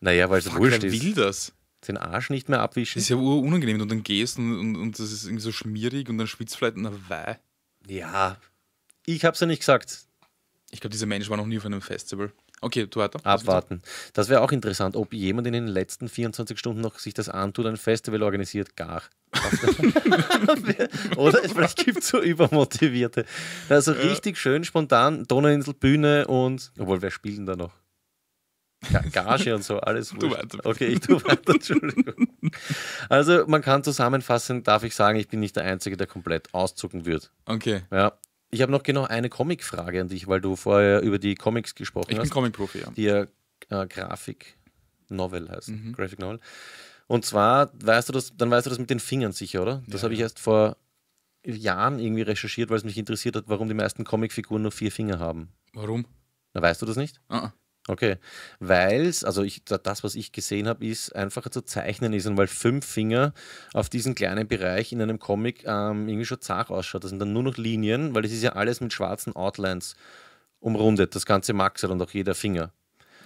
Speaker 3: Naja, weil es wurscht ist.
Speaker 4: will das?
Speaker 3: Den Arsch nicht mehr abwischen.
Speaker 4: Das ist ja unangenehm, du dann gehst und, und, und das ist irgendwie so schmierig und dann schwitzt vielleicht na wei.
Speaker 3: Ja, ich habe es ja nicht gesagt.
Speaker 4: Ich glaube, dieser Mensch war noch nie auf einem Festival. Okay, du weiter.
Speaker 3: Abwarten. Das wäre auch interessant, ob jemand in den letzten 24 Stunden noch sich das antut, ein Festival organisiert. Gar. Oder vielleicht gibt es so Übermotivierte. Also richtig schön spontan, Donauinsel, Bühne und. Obwohl, wer spielt denn da noch? Ga- Gage und so, alles
Speaker 4: Du weiter.
Speaker 3: Okay, ich tue weiter, Entschuldigung. Also, man kann zusammenfassen, darf ich sagen, ich bin nicht der Einzige, der komplett auszucken wird.
Speaker 4: Okay.
Speaker 3: Ja. Ich habe noch genau eine Comic-Frage an dich, weil du vorher über die Comics gesprochen
Speaker 4: Ich bin
Speaker 3: hast
Speaker 4: Comic-Profi, ja.
Speaker 3: die ja äh, Grafik Novel heißt.
Speaker 4: Mhm.
Speaker 3: Graphic Novel. Und zwar, weißt du das, dann weißt du das mit den Fingern sicher, oder? Das
Speaker 4: Ja,
Speaker 3: habe ich
Speaker 4: ja.
Speaker 3: erst vor Jahren irgendwie recherchiert, weil es mich interessiert hat, warum die meisten Comicfiguren nur vier Finger haben.
Speaker 4: Warum?
Speaker 3: Na, weißt du das nicht?
Speaker 4: Ah, ah.
Speaker 3: Okay. Weil es, also ich, da- das, was ich gesehen habe, ist einfacher zu zeichnen ist und weil fünf Finger auf diesen kleinen Bereich in einem Comic ähm, irgendwie schon zart ausschaut. Das sind dann nur noch Linien, weil das ist ja alles mit schwarzen Outlines umrundet, das ganze Maxel und auch jeder Finger.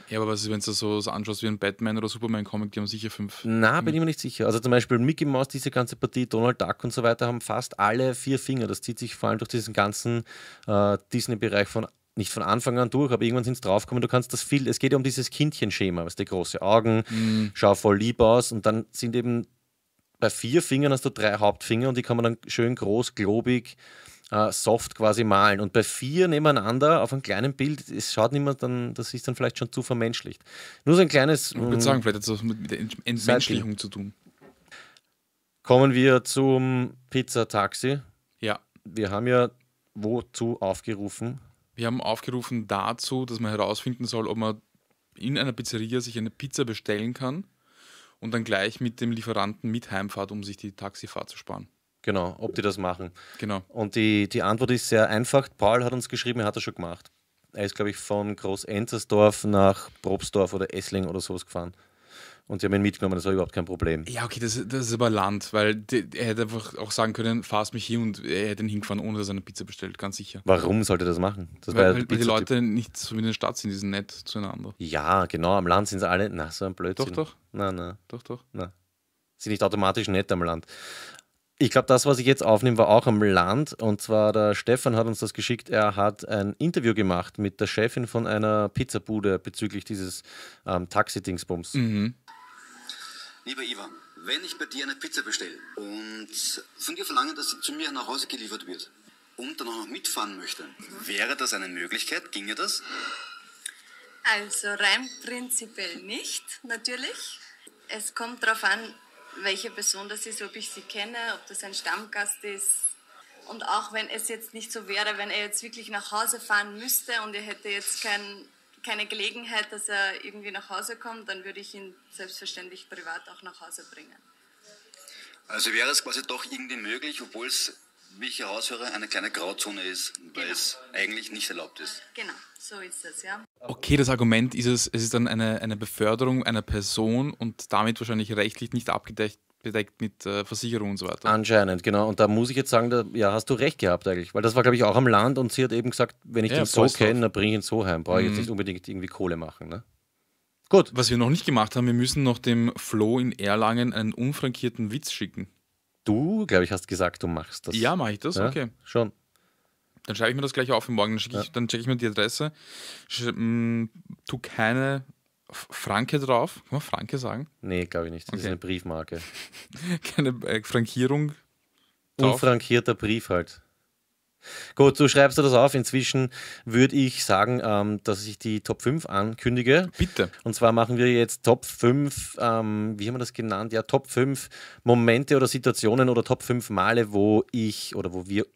Speaker 4: Ja, aber was ist, wenn du so, so anschaust wie ein Batman oder Superman-Comic, die haben sicher fünf.
Speaker 3: Na, bin ich mir nicht sicher. Also zum Beispiel Mickey Mouse, diese ganze Partie, Donald Duck und so weiter haben fast alle vier Finger. Das zieht sich vor allem durch diesen ganzen äh, Disney-Bereich von nicht von Anfang an durch, aber irgendwann sind es draufgekommen, du kannst das viel, es geht ja um dieses Kindchenschema, was die große Augen,
Speaker 4: Mhm.
Speaker 3: schau voll lieb aus und dann sind eben bei vier Fingern hast du drei Hauptfinger und die kann man dann schön groß, globig, äh, soft quasi malen. Und bei vier nebeneinander auf einem kleinen Bild, es schaut mehr dann, das ist dann vielleicht schon zu vermenschlicht. Nur so ein kleines.
Speaker 4: Ich würde
Speaker 3: mm,
Speaker 4: sagen, vielleicht hat es was mit, der Ent- Entmenschlichung zu tun.
Speaker 3: Kommen wir zum Pizzataxi.
Speaker 4: Ja.
Speaker 3: Wir haben ja wozu aufgerufen?
Speaker 4: Wir haben aufgerufen dazu, dass man herausfinden soll, ob man in einer Pizzeria sich eine Pizza bestellen kann und dann gleich mit dem Lieferanten mit heimfahrt, um sich die Taxifahrt zu sparen.
Speaker 3: Genau, ob die das machen.
Speaker 4: Genau.
Speaker 3: Und die, die Antwort ist sehr einfach. Paul hat uns geschrieben, er hat das schon gemacht. Er ist, glaube ich, von Groß-Enzersdorf nach Probsdorf oder Essling oder sowas gefahren. Und sie haben ihn mitgenommen, das war überhaupt kein Problem.
Speaker 4: Ja, okay, das, das ist aber Land, weil die, er hätte einfach auch sagen können, fahrst mich hier und er hätte ihn hingefahren, ohne dass er eine Pizza bestellt, ganz sicher.
Speaker 3: Warum sollte er das machen? Das
Speaker 4: Weil, weil, die. Leute nicht so wie in der Stadt sind, die sind nett zueinander.
Speaker 3: Ja, genau, am Land sind sie alle. Na, so ein Blödsinn.
Speaker 4: Doch, doch.
Speaker 3: Nein, nein,
Speaker 4: Doch, doch.
Speaker 3: nein. Sind nicht automatisch nett am Land. Ich glaube, das, was ich jetzt aufnehme, war auch am Land. Und zwar der Stefan hat uns das geschickt. Er hat ein Interview gemacht mit der Chefin von einer Pizzabude bezüglich dieses ähm, Taxi-Dingsbums.
Speaker 4: Mhm.
Speaker 5: Lieber Ivan, wenn ich bei dir eine Pizza bestelle und von dir verlange, dass sie zu mir nach Hause geliefert wird und dann auch noch mitfahren möchte, wäre das eine Möglichkeit? Ginge das?
Speaker 6: Also rein prinzipiell nicht, natürlich. Es kommt darauf an, welche Person das ist, ob ich sie kenne, ob das ein Stammgast ist. Und auch wenn es jetzt nicht so wäre, wenn er jetzt wirklich nach Hause fahren müsste und er hätte jetzt kein, keine Gelegenheit, dass er irgendwie nach Hause kommt, dann würde ich ihn selbstverständlich privat auch nach Hause bringen.
Speaker 5: Also wäre es quasi doch irgendwie möglich, obwohl es, wie ich heraushöre, eine kleine Grauzone ist, weil
Speaker 6: Genau.
Speaker 5: es eigentlich nicht erlaubt ist.
Speaker 6: Genau, so ist es, ja.
Speaker 4: Okay, das Argument ist es, es ist dann eine, eine Beförderung einer Person und damit wahrscheinlich rechtlich nicht abgedeckt bedeckt mit äh, Versicherung und so weiter.
Speaker 3: Anscheinend, genau. Und da muss ich jetzt sagen, da, ja, hast du recht gehabt eigentlich. Weil das war, glaube ich, auch am Land und sie hat eben gesagt, wenn ich
Speaker 4: Ja,
Speaker 3: den so kenne, dann bringe ich ihn so heim. Brauche ich
Speaker 4: Mhm.
Speaker 3: jetzt nicht unbedingt irgendwie Kohle machen. Ne? Gut.
Speaker 4: Was wir noch nicht gemacht haben, wir müssen noch dem Flo in Erlangen einen unfrankierten Witz schicken.
Speaker 3: Du, glaube ich, hast gesagt, du machst das.
Speaker 4: Ja, mache ich das?
Speaker 3: Ja,
Speaker 4: Okay.
Speaker 3: Schon.
Speaker 4: Dann schreibe ich mir das gleich auf für morgen. Dann, schicke ich, dann checke ich mir die Adresse. Sch mh, tu keine Franke drauf. Kann man Franke sagen?
Speaker 3: Nee, glaube ich nicht. Das ist
Speaker 4: Okay.
Speaker 3: eine Briefmarke.
Speaker 4: Keine äh, Frankierung. drauf.
Speaker 3: Unfrankierter Brief halt. Gut, du schreibst dir das auf. Inzwischen würde ich sagen, ähm, dass ich die Top 5 ankündige.
Speaker 4: Bitte.
Speaker 3: Und zwar machen wir jetzt Top 5, ähm, wie haben wir das genannt? Ja, Top 5 Momente oder Situationen oder Top 5 Male, wo ich oder wo wir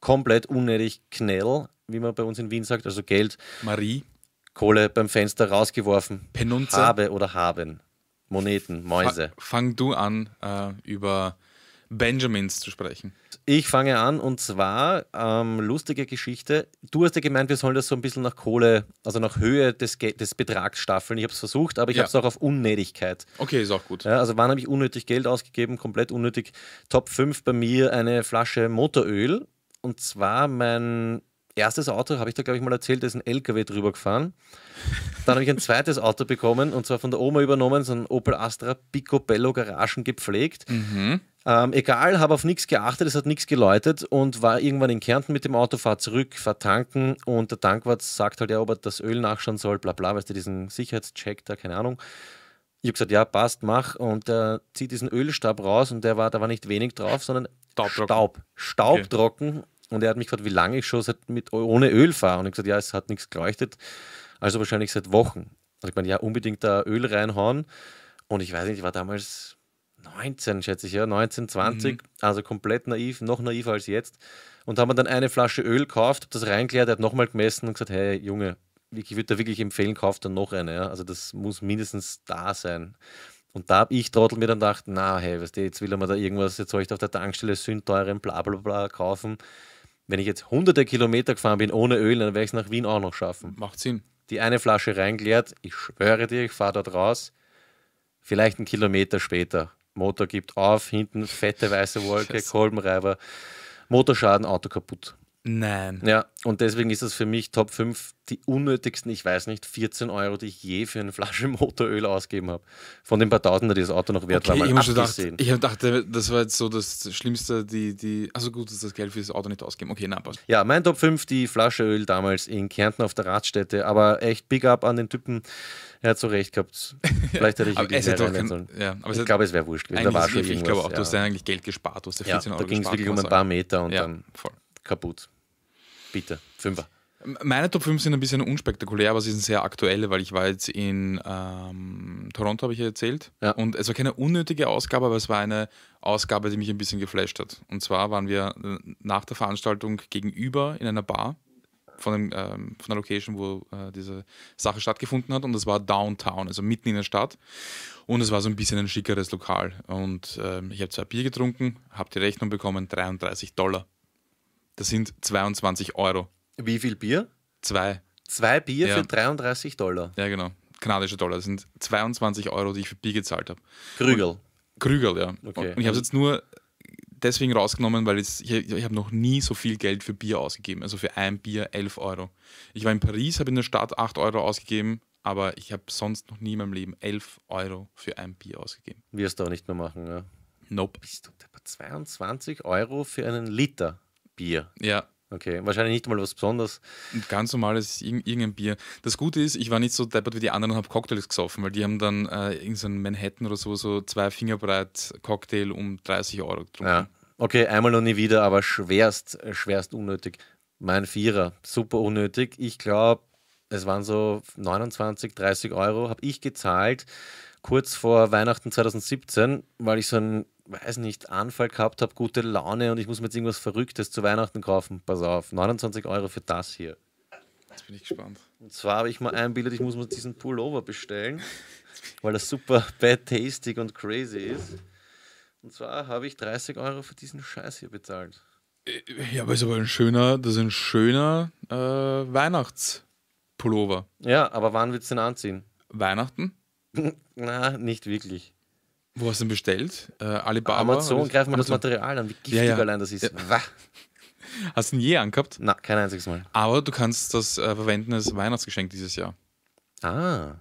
Speaker 3: komplett unnötig Knell, wie man bei uns in Wien sagt, also Geld,
Speaker 4: Marie.
Speaker 3: Kohle beim Fenster rausgeworfen
Speaker 4: Penunze.
Speaker 3: habe oder haben. Moneten, Mäuse.
Speaker 4: Fa- Fang du an, äh, über Benjamins zu sprechen.
Speaker 3: Ich fange an und zwar ähm, lustige Geschichte. Du hast ja gemeint, wir sollen das so ein bisschen nach Kohle, also nach Höhe des, Ge des Betrags staffeln. Ich habe es versucht, aber ich
Speaker 4: Ja.
Speaker 3: habe es auch auf Unnötigkeit.
Speaker 4: Okay, ist auch gut.
Speaker 3: Ja, also wann habe ich unnötig Geld ausgegeben? Komplett unnötig. Top 5 bei mir eine Flasche Motoröl. Und zwar mein erstes Auto, habe ich da glaube ich mal erzählt, da ist ein LKW drüber gefahren. Dann habe ich ein zweites Auto bekommen und zwar von der Oma übernommen, so ein Opel Astra Picobello Garagen gepflegt.
Speaker 4: Mhm.
Speaker 3: Ähm, egal, habe auf nichts geachtet, es hat nichts geläutet und war irgendwann in Kärnten mit dem Auto, fahr zurück, fahr tanken und der Tankwart sagt halt ja, ob er das Öl nachschauen soll, bla bla, weißt du, diesen Sicherheitscheck da, keine Ahnung. Ich habe gesagt, ja, passt, mach und er zieht diesen Ölstab raus und der war, da war nicht wenig drauf, sondern
Speaker 4: Staubtrocken.
Speaker 3: Staub, staubtrocken und er hat mich gefragt, wie lange ich schon seit mit, ohne Öl fahre und ich gesagt, ja, es hat nichts geleuchtet, also wahrscheinlich seit Wochen. Also ich meine, ja, unbedingt da Öl reinhauen und ich weiß nicht, ich war damals 19, schätze ich, ja, 19, 20, also komplett naiv, noch naiver als jetzt. Und haben wir dann eine Flasche Öl gekauft, das reingeleert, er hat nochmal gemessen und gesagt, hey Junge, ich würde dir wirklich empfehlen, kauf dann noch eine. Ja? Also das muss mindestens da sein. Und da habe ich Trottel mir dann gedacht, na hey, weißt du, jetzt will er mir da irgendwas, jetzt soll ich da auf der Tankstelle sündteuren bla bla bla kaufen. Wenn ich jetzt hunderte Kilometer gefahren bin ohne Öl, dann werde ich es nach Wien auch noch schaffen
Speaker 4: Macht Sinn.
Speaker 3: die eine Flasche reingeleert. Ich schwöre dir, ich fahre dort raus. Vielleicht einen Kilometer später. Motor gibt auf, hinten fette weiße Wolke,
Speaker 4: Scheiße.
Speaker 3: Kolbenreiber, Motorschaden, Auto kaputt.
Speaker 4: Nein.
Speaker 3: Ja, und deswegen ist das für mich Top 5 die unnötigsten, ich weiß nicht, 14 Euro, die ich je für eine Flasche Motoröl ausgegeben habe. Von den paar Tausender, die das Auto noch wert
Speaker 4: Okay,
Speaker 3: war,
Speaker 4: ich
Speaker 3: mal
Speaker 4: habe schon gedacht, ich dachte, das war jetzt so das Schlimmste, die, die. Also gut, dass das Geld für das Auto nicht ausgeben. Okay, nein, passt.
Speaker 3: Ja, mein Top 5, die Flasche Öl damals in Kärnten auf der Radstätte, aber echt big up an den Typen. Er hat so recht gehabt. Vielleicht hätte ich
Speaker 4: Aber es
Speaker 3: reinnehmen
Speaker 4: kein,
Speaker 3: sollen.
Speaker 4: ja, aber
Speaker 3: ich glaube, es wäre wurscht gewesen. Da war schon
Speaker 4: ich glaube auch, du hast
Speaker 3: ja.
Speaker 4: ja eigentlich Geld gespart, du hast ja
Speaker 3: ja,
Speaker 4: 14
Speaker 3: da
Speaker 4: Euro
Speaker 3: ging es wirklich um ein paar. Meter und
Speaker 4: Ja,
Speaker 3: dann
Speaker 4: voll.
Speaker 3: kaputt. Bitte, Fünfer.
Speaker 4: Meine Top 5 sind ein bisschen unspektakulär, aber sie sind sehr aktuelle, weil ich war jetzt in ähm, Toronto, habe ich ja erzählt.
Speaker 3: Ja.
Speaker 4: Und es war keine unnötige Ausgabe, aber es war eine Ausgabe, die mich ein bisschen geflasht hat. Und zwar waren wir äh, nach der Veranstaltung gegenüber in einer Bar von, dem, ähm, von der Location, wo äh, diese Sache stattgefunden hat. Und das war Downtown, also mitten in der Stadt. Und es war so ein bisschen ein schickeres Lokal. Und ähm, ich habe zwei Bier getrunken, habe die Rechnung bekommen, 33 Dollar. Das sind 22 Euro.
Speaker 3: Wie viel Bier?
Speaker 4: Zwei.
Speaker 3: Zwei Bier
Speaker 4: Ja.
Speaker 3: für 33 Dollar.
Speaker 4: Ja, genau. Kanadische Dollar. Das sind 22 Euro, die ich für Bier gezahlt habe.
Speaker 3: Krügel.
Speaker 4: Krügel, ja.
Speaker 3: Okay.
Speaker 4: Und ich habe es jetzt nur deswegen rausgenommen, weil jetzt, ich, ich habe noch nie so viel Geld für Bier ausgegeben. Also für ein Bier 11 Euro. Ich war in Paris, habe in der Stadt 8 Euro ausgegeben, aber ich habe sonst noch nie in meinem Leben 11 Euro für ein Bier ausgegeben.
Speaker 3: Wirst du auch nicht mehr machen, ja.
Speaker 4: Nope.
Speaker 3: Bist du deppert? 22 Euro für einen Liter Bier.
Speaker 4: Ja,
Speaker 3: Okay, wahrscheinlich nicht mal was Besonderes.
Speaker 4: ein ganz normales irg- irgendein Bier. Das Gute ist, ich war nicht so deppert wie die anderen und habe Cocktails gesoffen, weil die haben dann äh, irgendein Manhattan oder so, so zwei Fingerbreit Cocktail um 30 Euro getrunken.
Speaker 3: Ja. Okay, einmal noch nie wieder, aber schwerst, äh, schwerst unnötig. Mein Vierer, super unnötig. Ich glaube, es waren so 29, 30 Euro, habe ich gezahlt, kurz vor Weihnachten 2017, weil ich so einen, weiß nicht, Anfall gehabt habe, gute Laune und ich muss mir jetzt irgendwas Verrücktes zu Weihnachten kaufen. Pass auf, 29 Euro für das hier.
Speaker 4: Jetzt bin ich gespannt.
Speaker 3: Und zwar habe ich mal einbildet, ich muss mir diesen Pullover bestellen, weil das super bad tastig und crazy ist. Und zwar habe ich 30 Euro für diesen Scheiß hier bezahlt.
Speaker 4: Ja, aber ist aber ein schöner, das ist ein schöner äh, Weihnachtspullover.
Speaker 3: Ja, aber wann willst du den anziehen?
Speaker 4: Weihnachten?
Speaker 3: Na, nicht wirklich.
Speaker 4: Wo hast du den bestellt? Äh, Alibaba?
Speaker 3: Amazon, greif mal das. Material an, wie giftig
Speaker 4: Ja, ja.
Speaker 3: allein das ist. Wah.
Speaker 4: Hast du ihn je angehabt?
Speaker 3: Na, kein einziges Mal.
Speaker 4: Aber du kannst das äh, verwenden als Weihnachtsgeschenk dieses Jahr.
Speaker 3: Ah,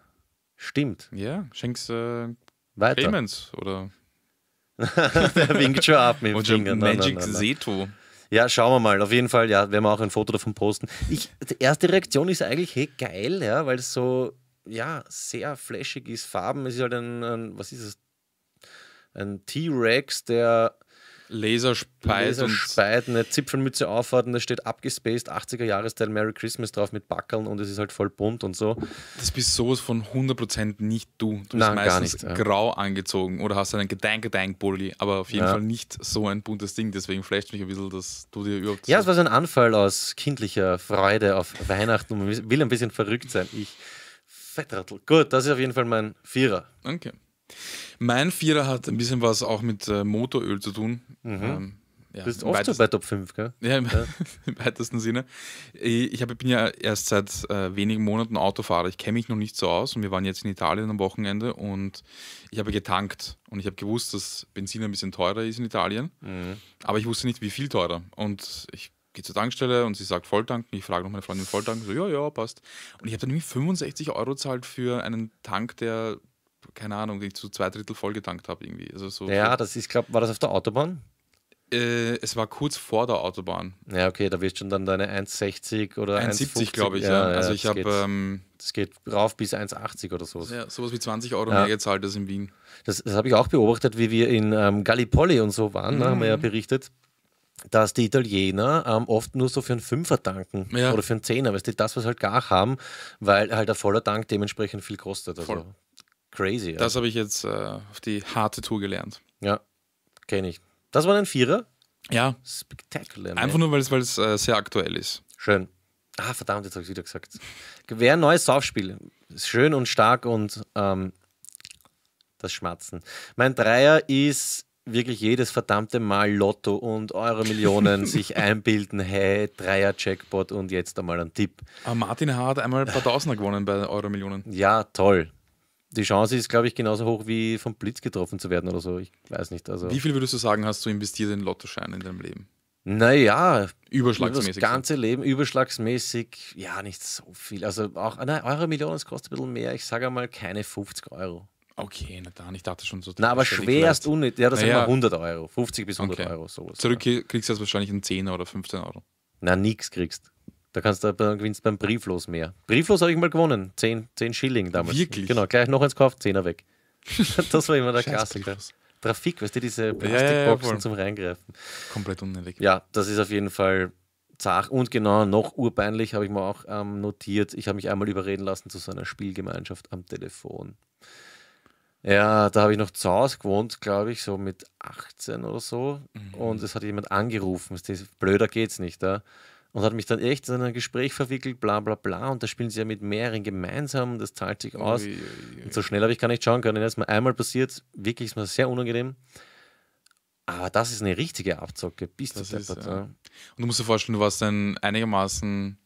Speaker 3: stimmt.
Speaker 4: Ja, schenkst äh,
Speaker 3: Weiter.
Speaker 4: Clemens oder,
Speaker 3: Der winkt schon ab mit dem Finger.
Speaker 4: Magic. Seto.
Speaker 3: Ja, schauen wir mal. Auf jeden Fall, ja, werden wir auch ein Foto davon posten. Ich, die erste Reaktion ist eigentlich, hey, geil, ja, weil es so, ja, sehr flashig ist. Farben, es ist halt ein, ein was ist es? Ein T-Rex, der
Speaker 4: Laserspeit
Speaker 3: Laser
Speaker 4: und
Speaker 3: speit, eine Zipfelmütze aufhat und da steht abgespaced 80er Jahresteil Merry Christmas drauf mit Backeln und es ist halt voll bunt und so.
Speaker 4: das bist sowas von 100% nicht du. Du bist
Speaker 3: Nein, gar
Speaker 4: meistens
Speaker 3: nicht, ja.
Speaker 4: grau angezogen oder hast einen Gedank-Gedank-Bulli, aber auf jeden
Speaker 3: Ja.
Speaker 4: Fall nicht so ein buntes Ding. Deswegen flasht mich ein bisschen, dass du dir überhaupt
Speaker 3: Ja, es war so ein Anfall aus kindlicher Freude auf Weihnachten und man will ein bisschen verrückt sein. Ich Fettrattel. Gut, das ist auf jeden Fall mein Vierer.
Speaker 4: Okay. Mein Vierer hat ein bisschen was auch mit äh, Motoröl zu tun. Ähm, ja,
Speaker 3: Du bist oft so bei Top 5, gell?
Speaker 4: Ja, im, im weitesten Sinne. Ich hab, ich bin ja erst seit äh, wenigen Monaten Autofahrer. Ich kenne mich noch nicht so aus und wir waren jetzt in Italien am Wochenende und ich habe getankt und ich habe gewusst, dass Benzin ein bisschen teurer ist in Italien, aber ich wusste nicht, wie viel teurer. Und ich gehe zur Tankstelle und sie sagt Volltanken. Ich frage noch meine Freundin Volltanken. So, ja, ja, passt. Und ich habe dann irgendwie 65 Euro gezahlt für einen Tank, der, keine Ahnung, den ich zu zwei Drittel voll getankt habe irgendwie. Also so
Speaker 3: Ja, das ist, glaube war das auf der Autobahn?
Speaker 4: äh, es war kurz vor der Autobahn.
Speaker 3: Ja, okay, da wirst du schon dann deine 1,60 oder
Speaker 4: 1,70
Speaker 3: 1,50,
Speaker 4: glaube ich, ja. Also
Speaker 3: das
Speaker 4: ich habe
Speaker 3: geht-
Speaker 4: ähm,
Speaker 3: Das geht rauf bis 1,80 oder so.
Speaker 4: ja, sowas wie 20 Euro
Speaker 3: Ja.
Speaker 4: mehr gezahlt als in Wien.
Speaker 3: Das, das habe ich auch beobachtet, wie wir in ähm, Gallipoli und so waren, ne, haben wir ja
Speaker 4: Mhm.
Speaker 3: berichtet, dass die Italiener ähm, oft nur so für einen Fünfer tanken
Speaker 4: Ja.
Speaker 3: oder für einen Zehner, weißt du, das, was halt gar haben, weil halt ein voller Tank dementsprechend viel kostet. Also
Speaker 4: Voll.
Speaker 3: Crazy. Ja,
Speaker 4: Das habe ich jetzt äh, auf die harte Tour gelernt.
Speaker 3: ja kenne ich. Das war ein Vierer.
Speaker 4: Ja, einfach
Speaker 3: ne?
Speaker 4: nur, weil es, weil es äh, sehr aktuell ist.
Speaker 3: Schön. Ah, verdammt, jetzt habe ich wieder gesagt. Wäre ein neues Saufspiel. Schön und stark und ähm, das Schmatzen. Mein Dreier ist wirklich jedes verdammte Mal Lotto und Euro Millionen sich einbilden, hey, Dreier-Jackpot und jetzt einmal ein Tipp.
Speaker 4: Aber Martin H. hat einmal ein paar Tausender gewonnen bei Euro Millionen.
Speaker 3: Ja, toll. Die Chance ist, glaube ich, genauso hoch wie vom Blitz getroffen zu werden oder so. Ich weiß nicht. Also
Speaker 4: Wie viel würdest du sagen, hast du investiert in Lottoscheine in deinem Leben?
Speaker 3: Naja,
Speaker 4: Überschlagsmäßig.
Speaker 3: Das ganze Leben überschlagsmäßig, ja, nicht so viel. Also auch, nein, Euro Million, das kostet ein bisschen mehr. Ich sage einmal keine 50 Euro.
Speaker 4: Okay, na dann, ich dachte schon so.
Speaker 3: Na, aber schwerst unnötig. Ja, das sind mal 100 Euro. 50 bis 100
Speaker 4: Okay.
Speaker 3: Euro, sowas.
Speaker 4: Zurück kriegst du jetzt wahrscheinlich einen 10 oder 15 Euro.
Speaker 3: Na, nix kriegst. Da kannst du, da gewinnst beim Brieflos mehr. Brieflos habe ich mal gewonnen. 10, 10 Schilling damals.
Speaker 4: Wirklich?
Speaker 3: Genau, gleich noch eins gekauft, 10er weg. das war immer der Klassiker. Trafik, weißt du, diese
Speaker 4: ja, ja,
Speaker 3: Plastikboxen
Speaker 4: voll.
Speaker 3: zum Reingreifen.
Speaker 4: Komplett unnötig.
Speaker 3: Ja, das ist auf jeden Fall zart. Und genau, noch urpeinlich habe ich mir auch ähm, notiert. Ich habe mich einmal überreden lassen zu so einer Spielgemeinschaft am Telefon. Ja, da habe ich noch zu Hause gewohnt, glaube ich, so mit 18 oder so. Und es hat jemand angerufen. Blöder geht's nicht, ja. Und hat mich dann echt in ein Gespräch verwickelt, bla bla bla. Und da spielen sie ja mit mehreren gemeinsam, das zahlt sich aus.
Speaker 4: Ui, ui, ui.
Speaker 3: Und so schnell habe ich gar nicht schauen können. Ist mir einmal passiert, wirklich ist mir sehr unangenehm. Aber das ist eine richtige Abzocke. Bist du
Speaker 4: Das ist,
Speaker 3: deppert,
Speaker 4: ja. Und du musst dir vorstellen, du warst ein einigermaßen,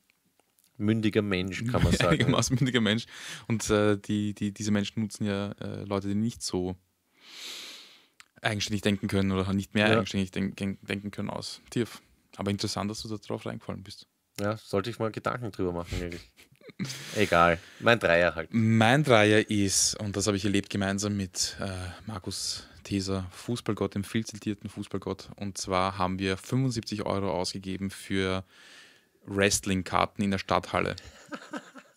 Speaker 3: Mündiger Mensch, kann man sagen.
Speaker 4: einigermaßen mündiger Mensch. Und äh, die, die, diese Menschen nutzen ja äh, Leute, die nicht so eigenständig denken können oder nicht mehr
Speaker 3: Ja.
Speaker 4: eigenständig denk, denken können aus. Tief. Aber interessant, dass du da drauf reingefallen bist.
Speaker 3: Ja, sollte ich mal Gedanken drüber machen, eigentlich. Egal. Mein Dreier halt.
Speaker 4: Mein Dreier ist, und das habe ich erlebt gemeinsam mit äh, Markus Theser, Fußballgott, dem viel zitierten Fußballgott. Und zwar haben wir 75 Euro ausgegeben für Wrestling-Karten in der Stadthalle.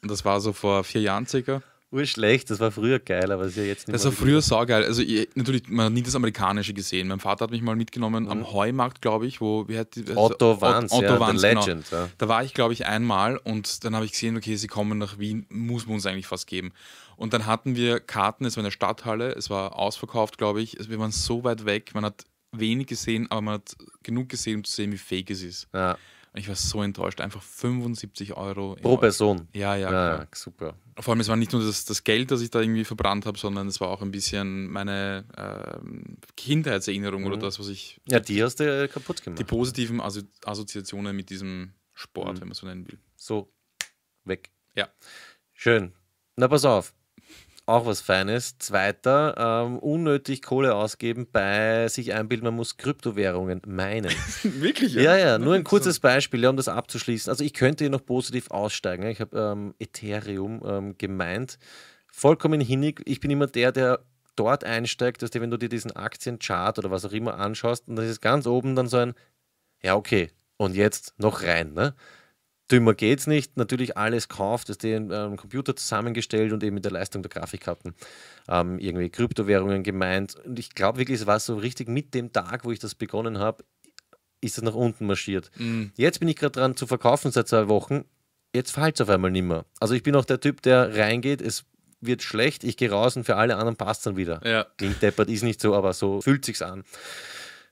Speaker 4: Und das war so vor vier Jahren circa.
Speaker 3: Urschlecht, das war früher geil, aber das ist ja jetzt nicht
Speaker 4: Das war früher saugeil. Also ich, natürlich, man hat nie das Amerikanische gesehen. Mein Vater hat mich mal mitgenommen am Heumarkt, glaube ich, wo wie hat die,
Speaker 3: Mhm. Otto
Speaker 4: Ott-
Speaker 3: Wanz,
Speaker 4: Otto
Speaker 3: ja,
Speaker 4: Wanz, genau.
Speaker 3: Legend, ja.
Speaker 4: Da war ich, glaube ich, einmal und dann habe ich gesehen, okay, sie kommen nach Wien, muss man uns eigentlich fast geben. Und dann hatten wir Karten, es war in der Stadthalle, es war ausverkauft, glaube ich. Also wir waren so weit weg, man hat wenig gesehen, aber man hat genug gesehen, um zu sehen, wie fake es ist.
Speaker 3: Ja,
Speaker 4: ich war so enttäuscht, einfach 75 Euro.
Speaker 3: pro Person.
Speaker 4: Ja, ja,
Speaker 3: Ja, super.
Speaker 4: Vor allem, es war nicht nur das, das Geld, das ich da irgendwie verbrannt habe, sondern es war auch ein bisschen meine ähm, Kindheitserinnerung oder das, was ich,
Speaker 3: Ja, die hast du äh, kaputt
Speaker 4: die
Speaker 3: gemacht.
Speaker 4: positiven Asso Assoziationen mit diesem Sport,
Speaker 3: Mhm.
Speaker 4: wenn man so nennen will.
Speaker 3: So, weg.
Speaker 4: Ja.
Speaker 3: Schön. Na, pass auf. Auch was Feines. Zweiter, ähm, unnötig Kohle ausgeben bei sich einbilden, man muss Kryptowährungen meinen.
Speaker 4: Wirklich?
Speaker 3: Ja, ja, nur ein kurzes Beispiel, ja, um das abzuschließen. Also ich könnte hier noch positiv aussteigen. ja. Ich habe ähm, Ethereum ähm, gemeint. Vollkommen hinnig. Ich bin immer der, der dort einsteigt, dass du, wenn du dir diesen Aktienchart oder was auch immer anschaust, und das ist ganz oben dann so ein, ja, okay, und jetzt noch rein. Ne? Dümmer geht's nicht. Natürlich alles kauft, ist den ähm, Computer zusammengestellt und eben mit der Leistung der Grafikkarten ähm, irgendwie Kryptowährungen gemeint. Und ich glaube wirklich, es war so richtig mit dem Tag, wo ich das begonnen habe, ist es nach unten marschiert. Jetzt bin ich gerade dran zu verkaufen seit zwei Wochen. Jetzt fällt es auf einmal nicht mehr. Also ich bin auch der Typ, der reingeht, es wird schlecht, ich gehe raus und für alle anderen passt dann wieder.
Speaker 4: Ja.
Speaker 3: Klingt deppert, ist nicht so, aber so fühlt sich's an.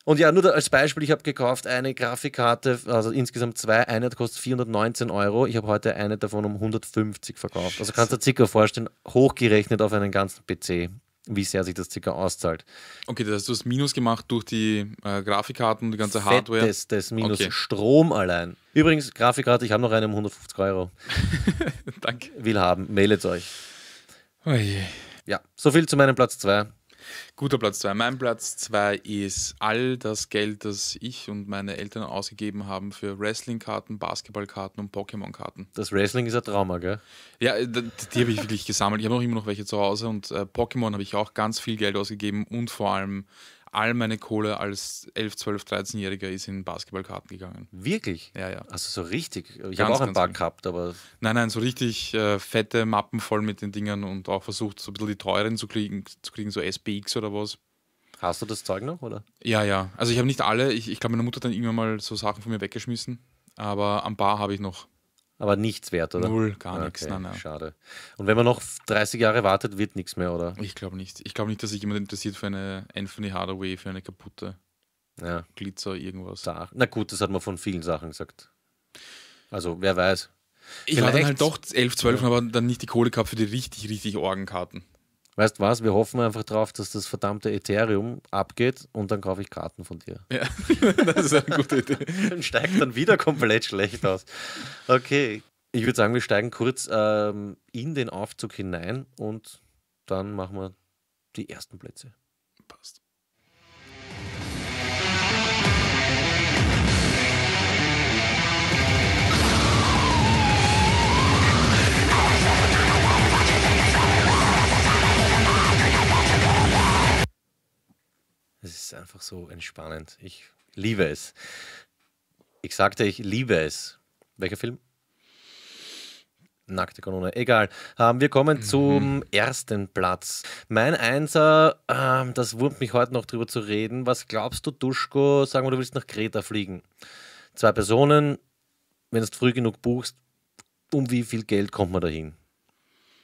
Speaker 3: Und ja, nur als Beispiel, ich habe gekauft eine Grafikkarte, also insgesamt zwei, eine kostet 419 Euro. Ich habe heute eine davon um 150 verkauft. Also kannst du dir circa vorstellen, hochgerechnet auf einen ganzen PC, wie sehr sich das circa auszahlt.
Speaker 4: Okay, das heißt, du hast Minus gemacht durch die äh, Grafikkarten und die ganze Hardware.
Speaker 3: Fettes, das minus
Speaker 4: Okay.
Speaker 3: Strom allein. Übrigens, Grafikkarte, ich habe noch eine um 150 Euro.
Speaker 4: Danke.
Speaker 3: Will haben, mailet euch.
Speaker 4: Oje.
Speaker 3: Ja, so viel zu meinem Platz 2.
Speaker 4: Guter Platz 2. Mein Platz 2 ist all das Geld, das ich und meine Eltern ausgegeben haben für Wrestling-Karten, Basketballkarten und Pokémon-Karten.
Speaker 3: Das Wrestling ist ein Trauma, gell?
Speaker 4: Ja, äh, die habe ich wirklich gesammelt. Ich habe auch immer noch welche zu Hause und äh, Pokémon habe ich auch ganz viel Geld ausgegeben und vor allem all meine Kohle als 11, 12, 13-Jähriger ist in Basketballkarten gegangen.
Speaker 3: Wirklich?
Speaker 4: Ja, ja.
Speaker 3: Also so richtig. Ich habe auch ein paar
Speaker 4: viel.
Speaker 3: gehabt, aber
Speaker 4: Nein, nein, so richtig äh, fette Mappen voll mit den Dingern und auch versucht, so ein bisschen die teuren zu kriegen, zu kriegen so SPX oder was.
Speaker 3: hast du das Zeug noch, oder?
Speaker 4: Ja, ja. Also ich habe nicht alle. Ich, ich glaube, meine Mutter hat dann irgendwann mal so Sachen von mir weggeschmissen. Aber ein paar habe ich noch.
Speaker 3: Aber nichts wert, oder?
Speaker 4: Null, gar nichts.
Speaker 3: Okay,
Speaker 4: Nein, nein.
Speaker 3: Schade. Und wenn man noch 30 Jahre wartet, wird nichts mehr, oder?
Speaker 4: Ich glaube nicht. Ich glaube nicht, dass sich jemand interessiert für eine Anthony Hardaway, für eine kaputte
Speaker 3: Ja,
Speaker 4: Glitzer, irgendwas.
Speaker 3: da. Na gut, das hat man von vielen Sachen gesagt. Also, wer weiß.
Speaker 4: Ich war dann
Speaker 3: Vielleicht-
Speaker 4: halt doch 11, 12 und habe dann nicht die Kohle gehabt für die richtig, richtig Orgenkarten.
Speaker 3: Weißt was? Wir hoffen einfach drauf, dass das verdammte Ethereum abgeht und dann kaufe ich Karten von dir.
Speaker 4: Ja, das ist eine gute Idee.
Speaker 3: Dann steigt dann wieder komplett schlecht aus. Okay, ich würde sagen, wir steigen kurz ähm, in den Aufzug hinein und dann machen wir die ersten Plätze.
Speaker 4: Passt.
Speaker 3: Ist einfach so entspannend. Ich liebe es. Ich sagte, ich liebe es. Welcher Film? Nackte Kanone. Egal. Ähm, wir kommen zum ersten Platz. Mein Einser, ähm, das wurmt mich heute noch drüber zu reden. Was glaubst du, Duschko? Sagen wir, du willst nach Kreta fliegen. Zwei Personen, wenn du früh genug buchst, um wie viel Geld kommt man dahin?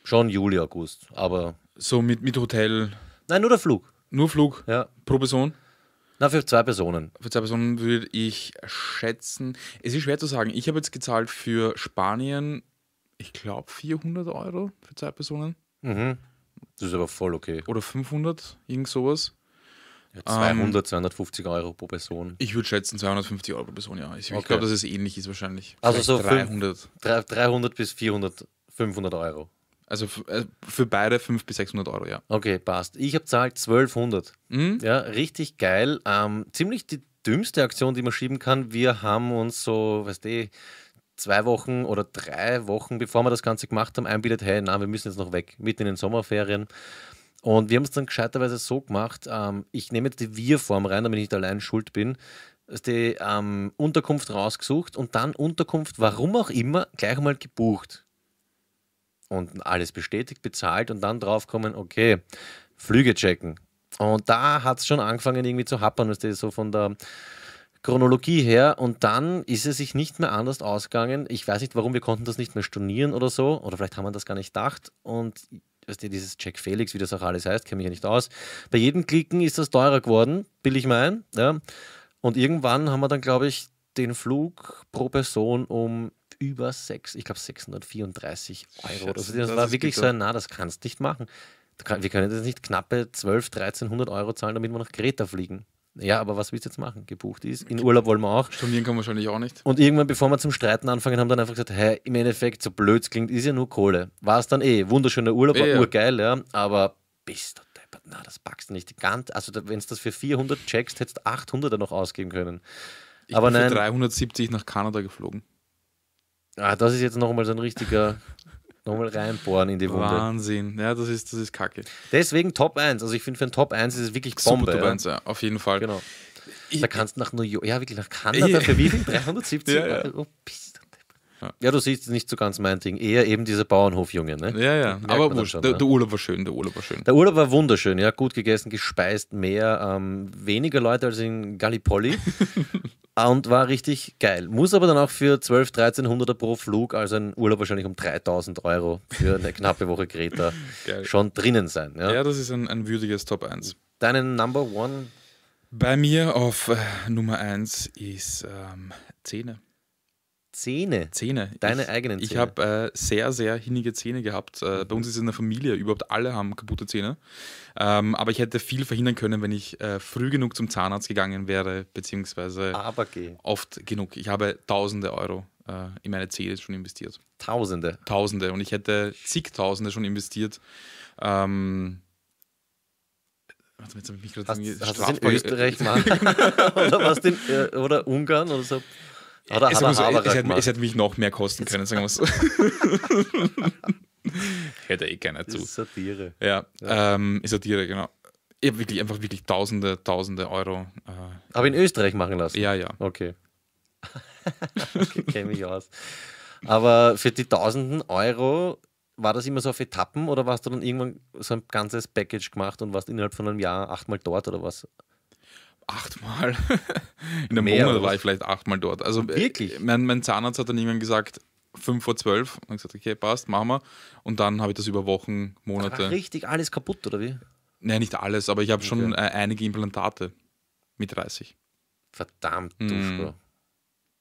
Speaker 3: Schon Juli, August. Aber
Speaker 4: So mit, mit Hotel,
Speaker 3: nein, nur der Flug.
Speaker 4: Nur Flug
Speaker 3: Ja.
Speaker 4: pro Person.
Speaker 3: Na, für zwei Personen.
Speaker 4: Für zwei Personen würde ich schätzen, es ist schwer zu sagen. Ich habe jetzt gezahlt für Spanien, ich glaube 400 Euro für zwei Personen
Speaker 3: Mhm. Das ist aber voll okay.
Speaker 4: oder 500, irgend sowas.
Speaker 3: Ja, 200, 250 Euro pro Person.
Speaker 4: Ich würde schätzen 250 Euro pro Person, ja. Ich, ich
Speaker 3: Okay.
Speaker 4: glaube, dass es ähnlich ist wahrscheinlich.
Speaker 3: Also so
Speaker 4: Vielleicht
Speaker 3: fünf-
Speaker 4: 300.
Speaker 3: Drei- 300 bis 400, 500 Euro.
Speaker 4: Also äh, für beide 500 bis 600 Euro, ja.
Speaker 3: Okay, passt. Ich habe zahlt 1200.
Speaker 4: Mhm.
Speaker 3: Ja, richtig geil. Ähm, ziemlich die dümmste Aktion, die man schieben kann. Wir haben uns so, weißt du, zwei Wochen oder drei Wochen, bevor wir das Ganze gemacht haben, einbildet, hey, na, wir müssen jetzt noch weg, mitten in den Sommerferien. Und wir haben es dann gescheiterweise so gemacht, ähm, ich nehme jetzt die Wir-Form rein, damit ich nicht allein schuld bin, ist die ähm, Unterkunft rausgesucht und dann Unterkunft, warum auch immer, gleich mal gebucht. Und alles bestätigt, bezahlt und dann draufkommen, okay, Flüge checken. Und da hat es schon angefangen irgendwie zu happern, weißt du, so von der Chronologie her. Und dann ist es sich nicht mehr anders ausgegangen. Ich weiß nicht, warum wir konnten das nicht mehr stornieren oder so. Oder vielleicht haben wir das gar nicht gedacht. Und weißt du, dieses Jack Felix, wie das auch alles heißt, kenne mich ja nicht aus. Bei jedem Klicken ist das teurer geworden, bilde ich mal ein. Ja. Und irgendwann haben wir dann, glaube ich, den Flug pro Person um über sechs, ich glaube 634 Euro. oder so.
Speaker 4: Scheiße,
Speaker 3: das,
Speaker 4: das
Speaker 3: war wirklich so na, das kannst du nicht machen. Kann- Wir können jetzt nicht knappe 12, 1300 Euro zahlen, damit wir nach Kreta fliegen. Ja, aber was willst du jetzt machen? Gebucht ist. In Urlaub wollen wir auch.
Speaker 4: Stornieren kann man wahrscheinlich auch nicht.
Speaker 3: Und irgendwann, bevor wir zum Streiten anfangen, haben dann einfach gesagt, hey, im Endeffekt, so blöd es klingt, ist ja nur Kohle. War es dann eh, wunderschöner Urlaub, war
Speaker 4: Ja, ja.
Speaker 3: urgeil, ja, aber bist du deppert, na, das packst du nicht. Ganz, also wenn du das für 400 checkst, hättest du 800 noch ausgeben können.
Speaker 4: Ich
Speaker 3: Aber
Speaker 4: bin
Speaker 3: nein.
Speaker 4: für 370 nach Kanada geflogen.
Speaker 3: Ah, das ist jetzt nochmal so ein richtiger, nochmal reinbohren in die Wunde.
Speaker 4: Wahnsinn. Ja, das ist, das ist kacke.
Speaker 3: Deswegen Top 1. Also ich finde, für ein Top 1 ist es wirklich Bombe.
Speaker 4: Super Top
Speaker 3: ja.
Speaker 4: 1, ja, auf jeden Fall.
Speaker 3: Genau.
Speaker 4: Ich-
Speaker 3: Da kannst du nach New York, ja wirklich nach Kanada,
Speaker 4: Ja.
Speaker 3: für wie viel? 370
Speaker 4: Ja, ja.
Speaker 3: Euro? Ja, du siehst, nicht so ganz mein Ding. Eher eben dieser Bauernhofjunge. Ne?
Speaker 4: Ja, ja.
Speaker 3: Merkt
Speaker 4: Aber wurscht.
Speaker 3: schon,
Speaker 4: der,
Speaker 3: ne?
Speaker 4: der Urlaub war schön, der Urlaub war schön.
Speaker 3: Der Urlaub war wunderschön, ja, gut gegessen, gespeist, mehr, ähm, weniger Leute als in Gallipoli und war richtig geil. Muss aber dann auch für 12, 1300 pro Flug, also ein Urlaub wahrscheinlich um 3000 Euro für eine knappe Woche Kreta
Speaker 4: Geil.
Speaker 3: schon drinnen sein. Ja?
Speaker 4: Ja, das ist ein, ein würdiges Top 1.
Speaker 3: Deinen Number One
Speaker 4: Bei mir auf äh, Nummer 1 ist ähm, Zähne.
Speaker 3: Zähne.
Speaker 4: Zähne.
Speaker 3: Deine
Speaker 4: ich,
Speaker 3: eigenen
Speaker 4: Ich
Speaker 3: Zähne.
Speaker 4: habe äh, sehr, sehr hinnige Zähne gehabt. Äh, bei uns ist es in der Familie, überhaupt alle haben kaputte Zähne. Ähm, aber ich hätte viel verhindern können, wenn ich äh, früh genug zum Zahnarzt gegangen wäre, beziehungsweise oft genug. Ich habe tausende Euro äh, in meine Zähne schon investiert.
Speaker 3: Tausende.
Speaker 4: Tausende. Und ich hätte zigtausende schon investiert. Ähm, warte, jetzt habe ich mich gerade
Speaker 3: Hast, hast du in Österreich gemacht? oder was in, äh, oder Ungarn oder so?
Speaker 4: Es,
Speaker 3: hat er
Speaker 4: aber so,
Speaker 3: Haberer
Speaker 4: es, hätte,
Speaker 3: gemacht?
Speaker 4: es hätte mich noch mehr kosten können, sagen wir es so. hätte eh keiner zu.
Speaker 3: ist Satire.
Speaker 4: Ja, Ähm, ist Satire, genau. Ich habe wirklich einfach wirklich tausende, tausende Euro. Äh,
Speaker 3: Aber in Österreich machen lassen?
Speaker 4: ja, ja.
Speaker 3: Okay. okay Kenne mich aus. Aber für die tausenden Euro war das immer so auf Etappen oder warst du dann irgendwann so ein ganzes Package gemacht und warst innerhalb von einem Jahr achtmal dort oder was?
Speaker 4: Achtmal. In einem
Speaker 3: Mehr,
Speaker 4: Monat war ich vielleicht achtmal dort. Also äh,
Speaker 3: Wirklich?
Speaker 4: Mein, mein Zahnarzt hat dann irgendwann gesagt, 5 vor 12. Und ich gesagt, okay, passt, machen wir. Und dann habe ich das über Wochen,
Speaker 3: Ach,
Speaker 4: Monate.
Speaker 3: richtig alles kaputt oder wie?
Speaker 4: Nein, nicht alles, aber ich habe schon
Speaker 3: Okay.
Speaker 4: äh, einige Implantate mit 30.
Speaker 3: Verdammt,
Speaker 4: Mm.
Speaker 3: Duschko.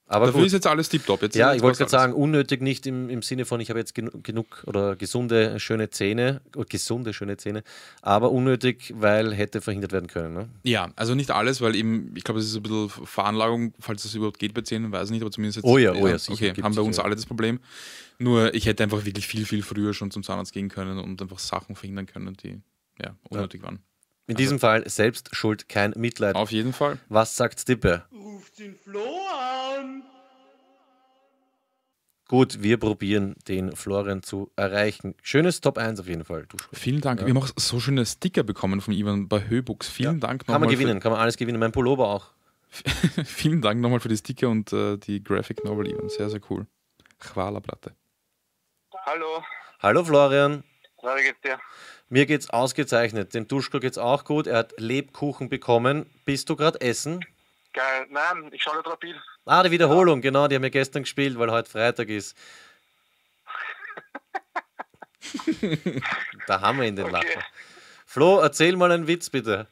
Speaker 3: Aber
Speaker 4: Dafür
Speaker 3: gut.
Speaker 4: ist jetzt alles tiptop. Jetzt
Speaker 3: Ja, ich wollte gerade sagen, unnötig nicht im, im Sinne von, ich habe jetzt genu genug oder gesunde, schöne Zähne, oder gesunde, schöne Zähne, aber unnötig, weil hätte verhindert werden können. Ne?
Speaker 4: Ja, also nicht alles, weil eben, ich glaube, es ist ein bisschen Veranlagung, falls das überhaupt geht bei Zähnen, weiß ich nicht, aber zumindest jetzt.
Speaker 3: Oh ja, oh ja, sicher,
Speaker 4: Okay, haben bei uns alle das Problem. Nur ich hätte einfach wirklich viel, viel früher schon zum Zahnarzt gehen können und einfach Sachen verhindern können, die ja, unnötig waren.
Speaker 3: In diesem Fall selbst schuld, kein Mitleid.
Speaker 4: Auf jeden Fall.
Speaker 3: Was sagt Stippe? Gut, wir probieren den Florian zu erreichen. Schönes Top 1 auf jeden Fall.
Speaker 4: Vielen Dank. Wir haben auch so schöne Sticker bekommen von Ivan bei Höbux. Vielen Dank
Speaker 3: Kann man
Speaker 4: nochmal
Speaker 3: gewinnen, kann man alles gewinnen. Mein Pullover auch.
Speaker 4: Vielen Dank nochmal für die Sticker und äh, die Graphic Novel, Ivan. Sehr, sehr cool. Chwala-Platte.
Speaker 7: Hallo,
Speaker 3: Hallo Florian.
Speaker 7: na, wie geht's dir?
Speaker 3: Mir geht's ausgezeichnet. Dem Duschko geht's auch gut. Er hat Lebkuchen bekommen. Bist du gerade essen?
Speaker 7: Geil. Nein, ich schaue nicht Rapid.
Speaker 3: Ah, die Wiederholung, genau, die haben wir gestern gespielt, weil heute Freitag ist. da haben wir ihn den
Speaker 7: Okay.
Speaker 3: Lacher. Flo, erzähl mal einen Witz bitte.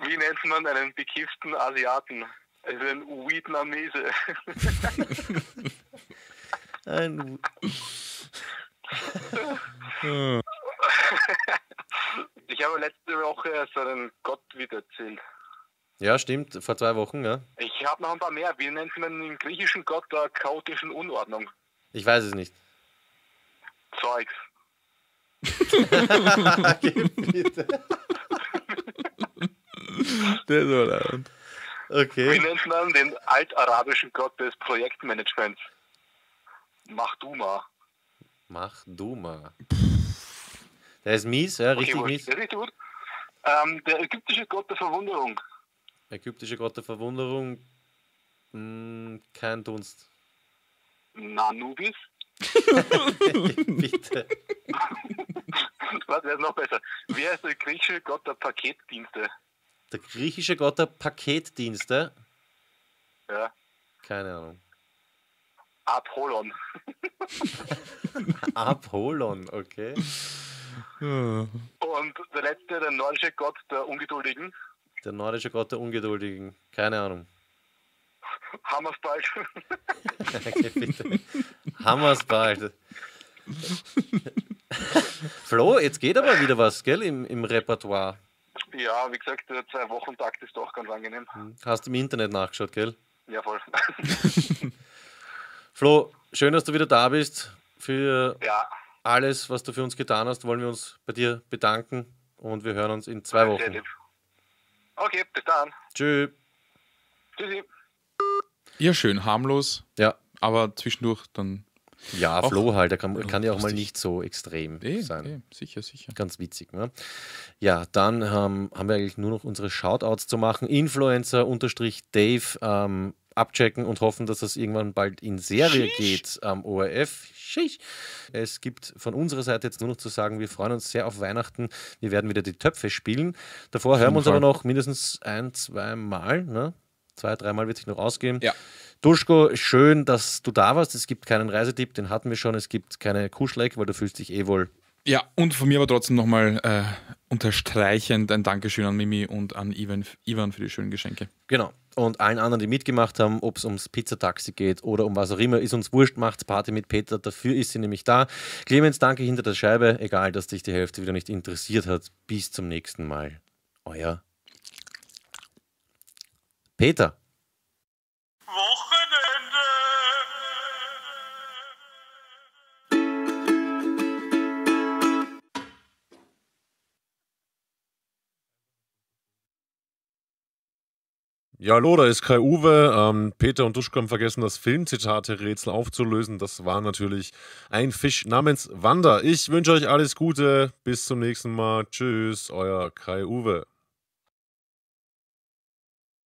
Speaker 7: Wie nennt man einen bekifften Asiaten? Also ein Vietnamese.
Speaker 3: Ein,
Speaker 7: Ich habe letzte Woche so einen Gottwitz erzählt.
Speaker 3: ja, stimmt, vor zwei Wochen, ja.
Speaker 7: Ich habe noch ein paar mehr. Wie nennt man im griechischen Gott der chaotischen Unordnung?
Speaker 3: Ich weiß es nicht.
Speaker 7: Zeugs.
Speaker 3: bitte.
Speaker 4: Der leid.
Speaker 7: Wie
Speaker 3: Okay.
Speaker 7: nennt man den altarabischen Gott des Projektmanagements?
Speaker 3: Du mal. Der ist mies, ja, richtig
Speaker 7: wurscht.
Speaker 3: mies.
Speaker 7: Der ist gut. Ähm, der ägyptische Gott der Verwunderung.
Speaker 3: Ägyptische Gott der Verwunderung. Hm, kein Dunst.
Speaker 7: Nanubis.
Speaker 3: bitte.
Speaker 7: Was wäre noch besser? Wer ist der griechische Gott der Paketdienste?
Speaker 3: Der griechische Gott der Paketdienste.
Speaker 7: Ja.
Speaker 3: Keine Ahnung.
Speaker 7: Apollon.
Speaker 3: Apollon, okay.
Speaker 7: Und der letzte, der nordische Gott der Ungeduldigen.
Speaker 3: Der nordische Gott der Ungeduldigen. Keine Ahnung.
Speaker 7: Hammersbald.
Speaker 3: Okay, bitte. Hammers bald. Flo, jetzt geht aber wieder was, gell, im, im Repertoire.
Speaker 7: ja, wie gesagt, der Zwei-Wochen-Takt ist doch ganz angenehm.
Speaker 3: Hast im Internet nachgeschaut, gell?
Speaker 7: Ja, voll.
Speaker 3: Flo, schön, dass du wieder da bist. Für
Speaker 7: ja,
Speaker 3: alles, was du für uns getan hast, wollen wir uns bei dir bedanken und wir hören uns in zwei
Speaker 7: sehr
Speaker 3: Wochen.
Speaker 7: lieb. Okay, bis dann.
Speaker 3: Tschüss.
Speaker 7: Tschüssi.
Speaker 4: Ja, schön, harmlos,
Speaker 3: Ja,
Speaker 4: aber zwischendurch dann.
Speaker 3: ja,
Speaker 4: Auch
Speaker 3: Flo halt, er kann, kann ja auch mal nicht so extrem
Speaker 4: Eh,
Speaker 3: sein.
Speaker 4: eh, sicher, sicher.
Speaker 3: Ganz witzig. Ne? Ja, dann ähm, haben wir eigentlich nur noch unsere Shoutouts zu machen. Influencer-Dave ähm, abchecken und hoffen, dass das irgendwann bald in Serie geht am ORF. Schisch. Es gibt von unserer Seite jetzt nur noch zu sagen, wir freuen uns sehr auf Weihnachten. Wir werden wieder die Töpfe spielen. Davor hören wir uns
Speaker 4: Fall.
Speaker 3: aber noch mindestens ein, zwei Mal. Ne? Zwei, dreimal wird sich noch ausgehen.
Speaker 4: Ja.
Speaker 3: Duschko, schön, dass du da warst. Es gibt keinen Reisetipp, den hatten wir schon. Es gibt keine Kuschleck, weil du fühlst dich eh wohl
Speaker 4: Ja, und von mir aber trotzdem nochmal äh, unterstreichend ein Dankeschön an Mimi und an Ivan, Ivan für die schönen Geschenke.
Speaker 3: Genau. Und allen anderen, die mitgemacht haben, ob es ums Pizzataxi geht oder um was auch immer, ist uns wurscht, macht Party mit Peter. Dafür ist sie nämlich da. Clemens, danke hinter der Scheibe. Egal, dass dich die Hälfte wieder nicht interessiert hat. Bis zum nächsten Mal. Euer Peter.
Speaker 8: Ja, hallo, da ist Kai Uwe. Ähm, Peter und Duschko haben vergessen, das Filmzitate-Rätsel aufzulösen. Das war natürlich ein Fisch namens Wanda. Ich wünsche euch alles Gute. Bis zum nächsten Mal. Tschüss, euer Kai Uwe.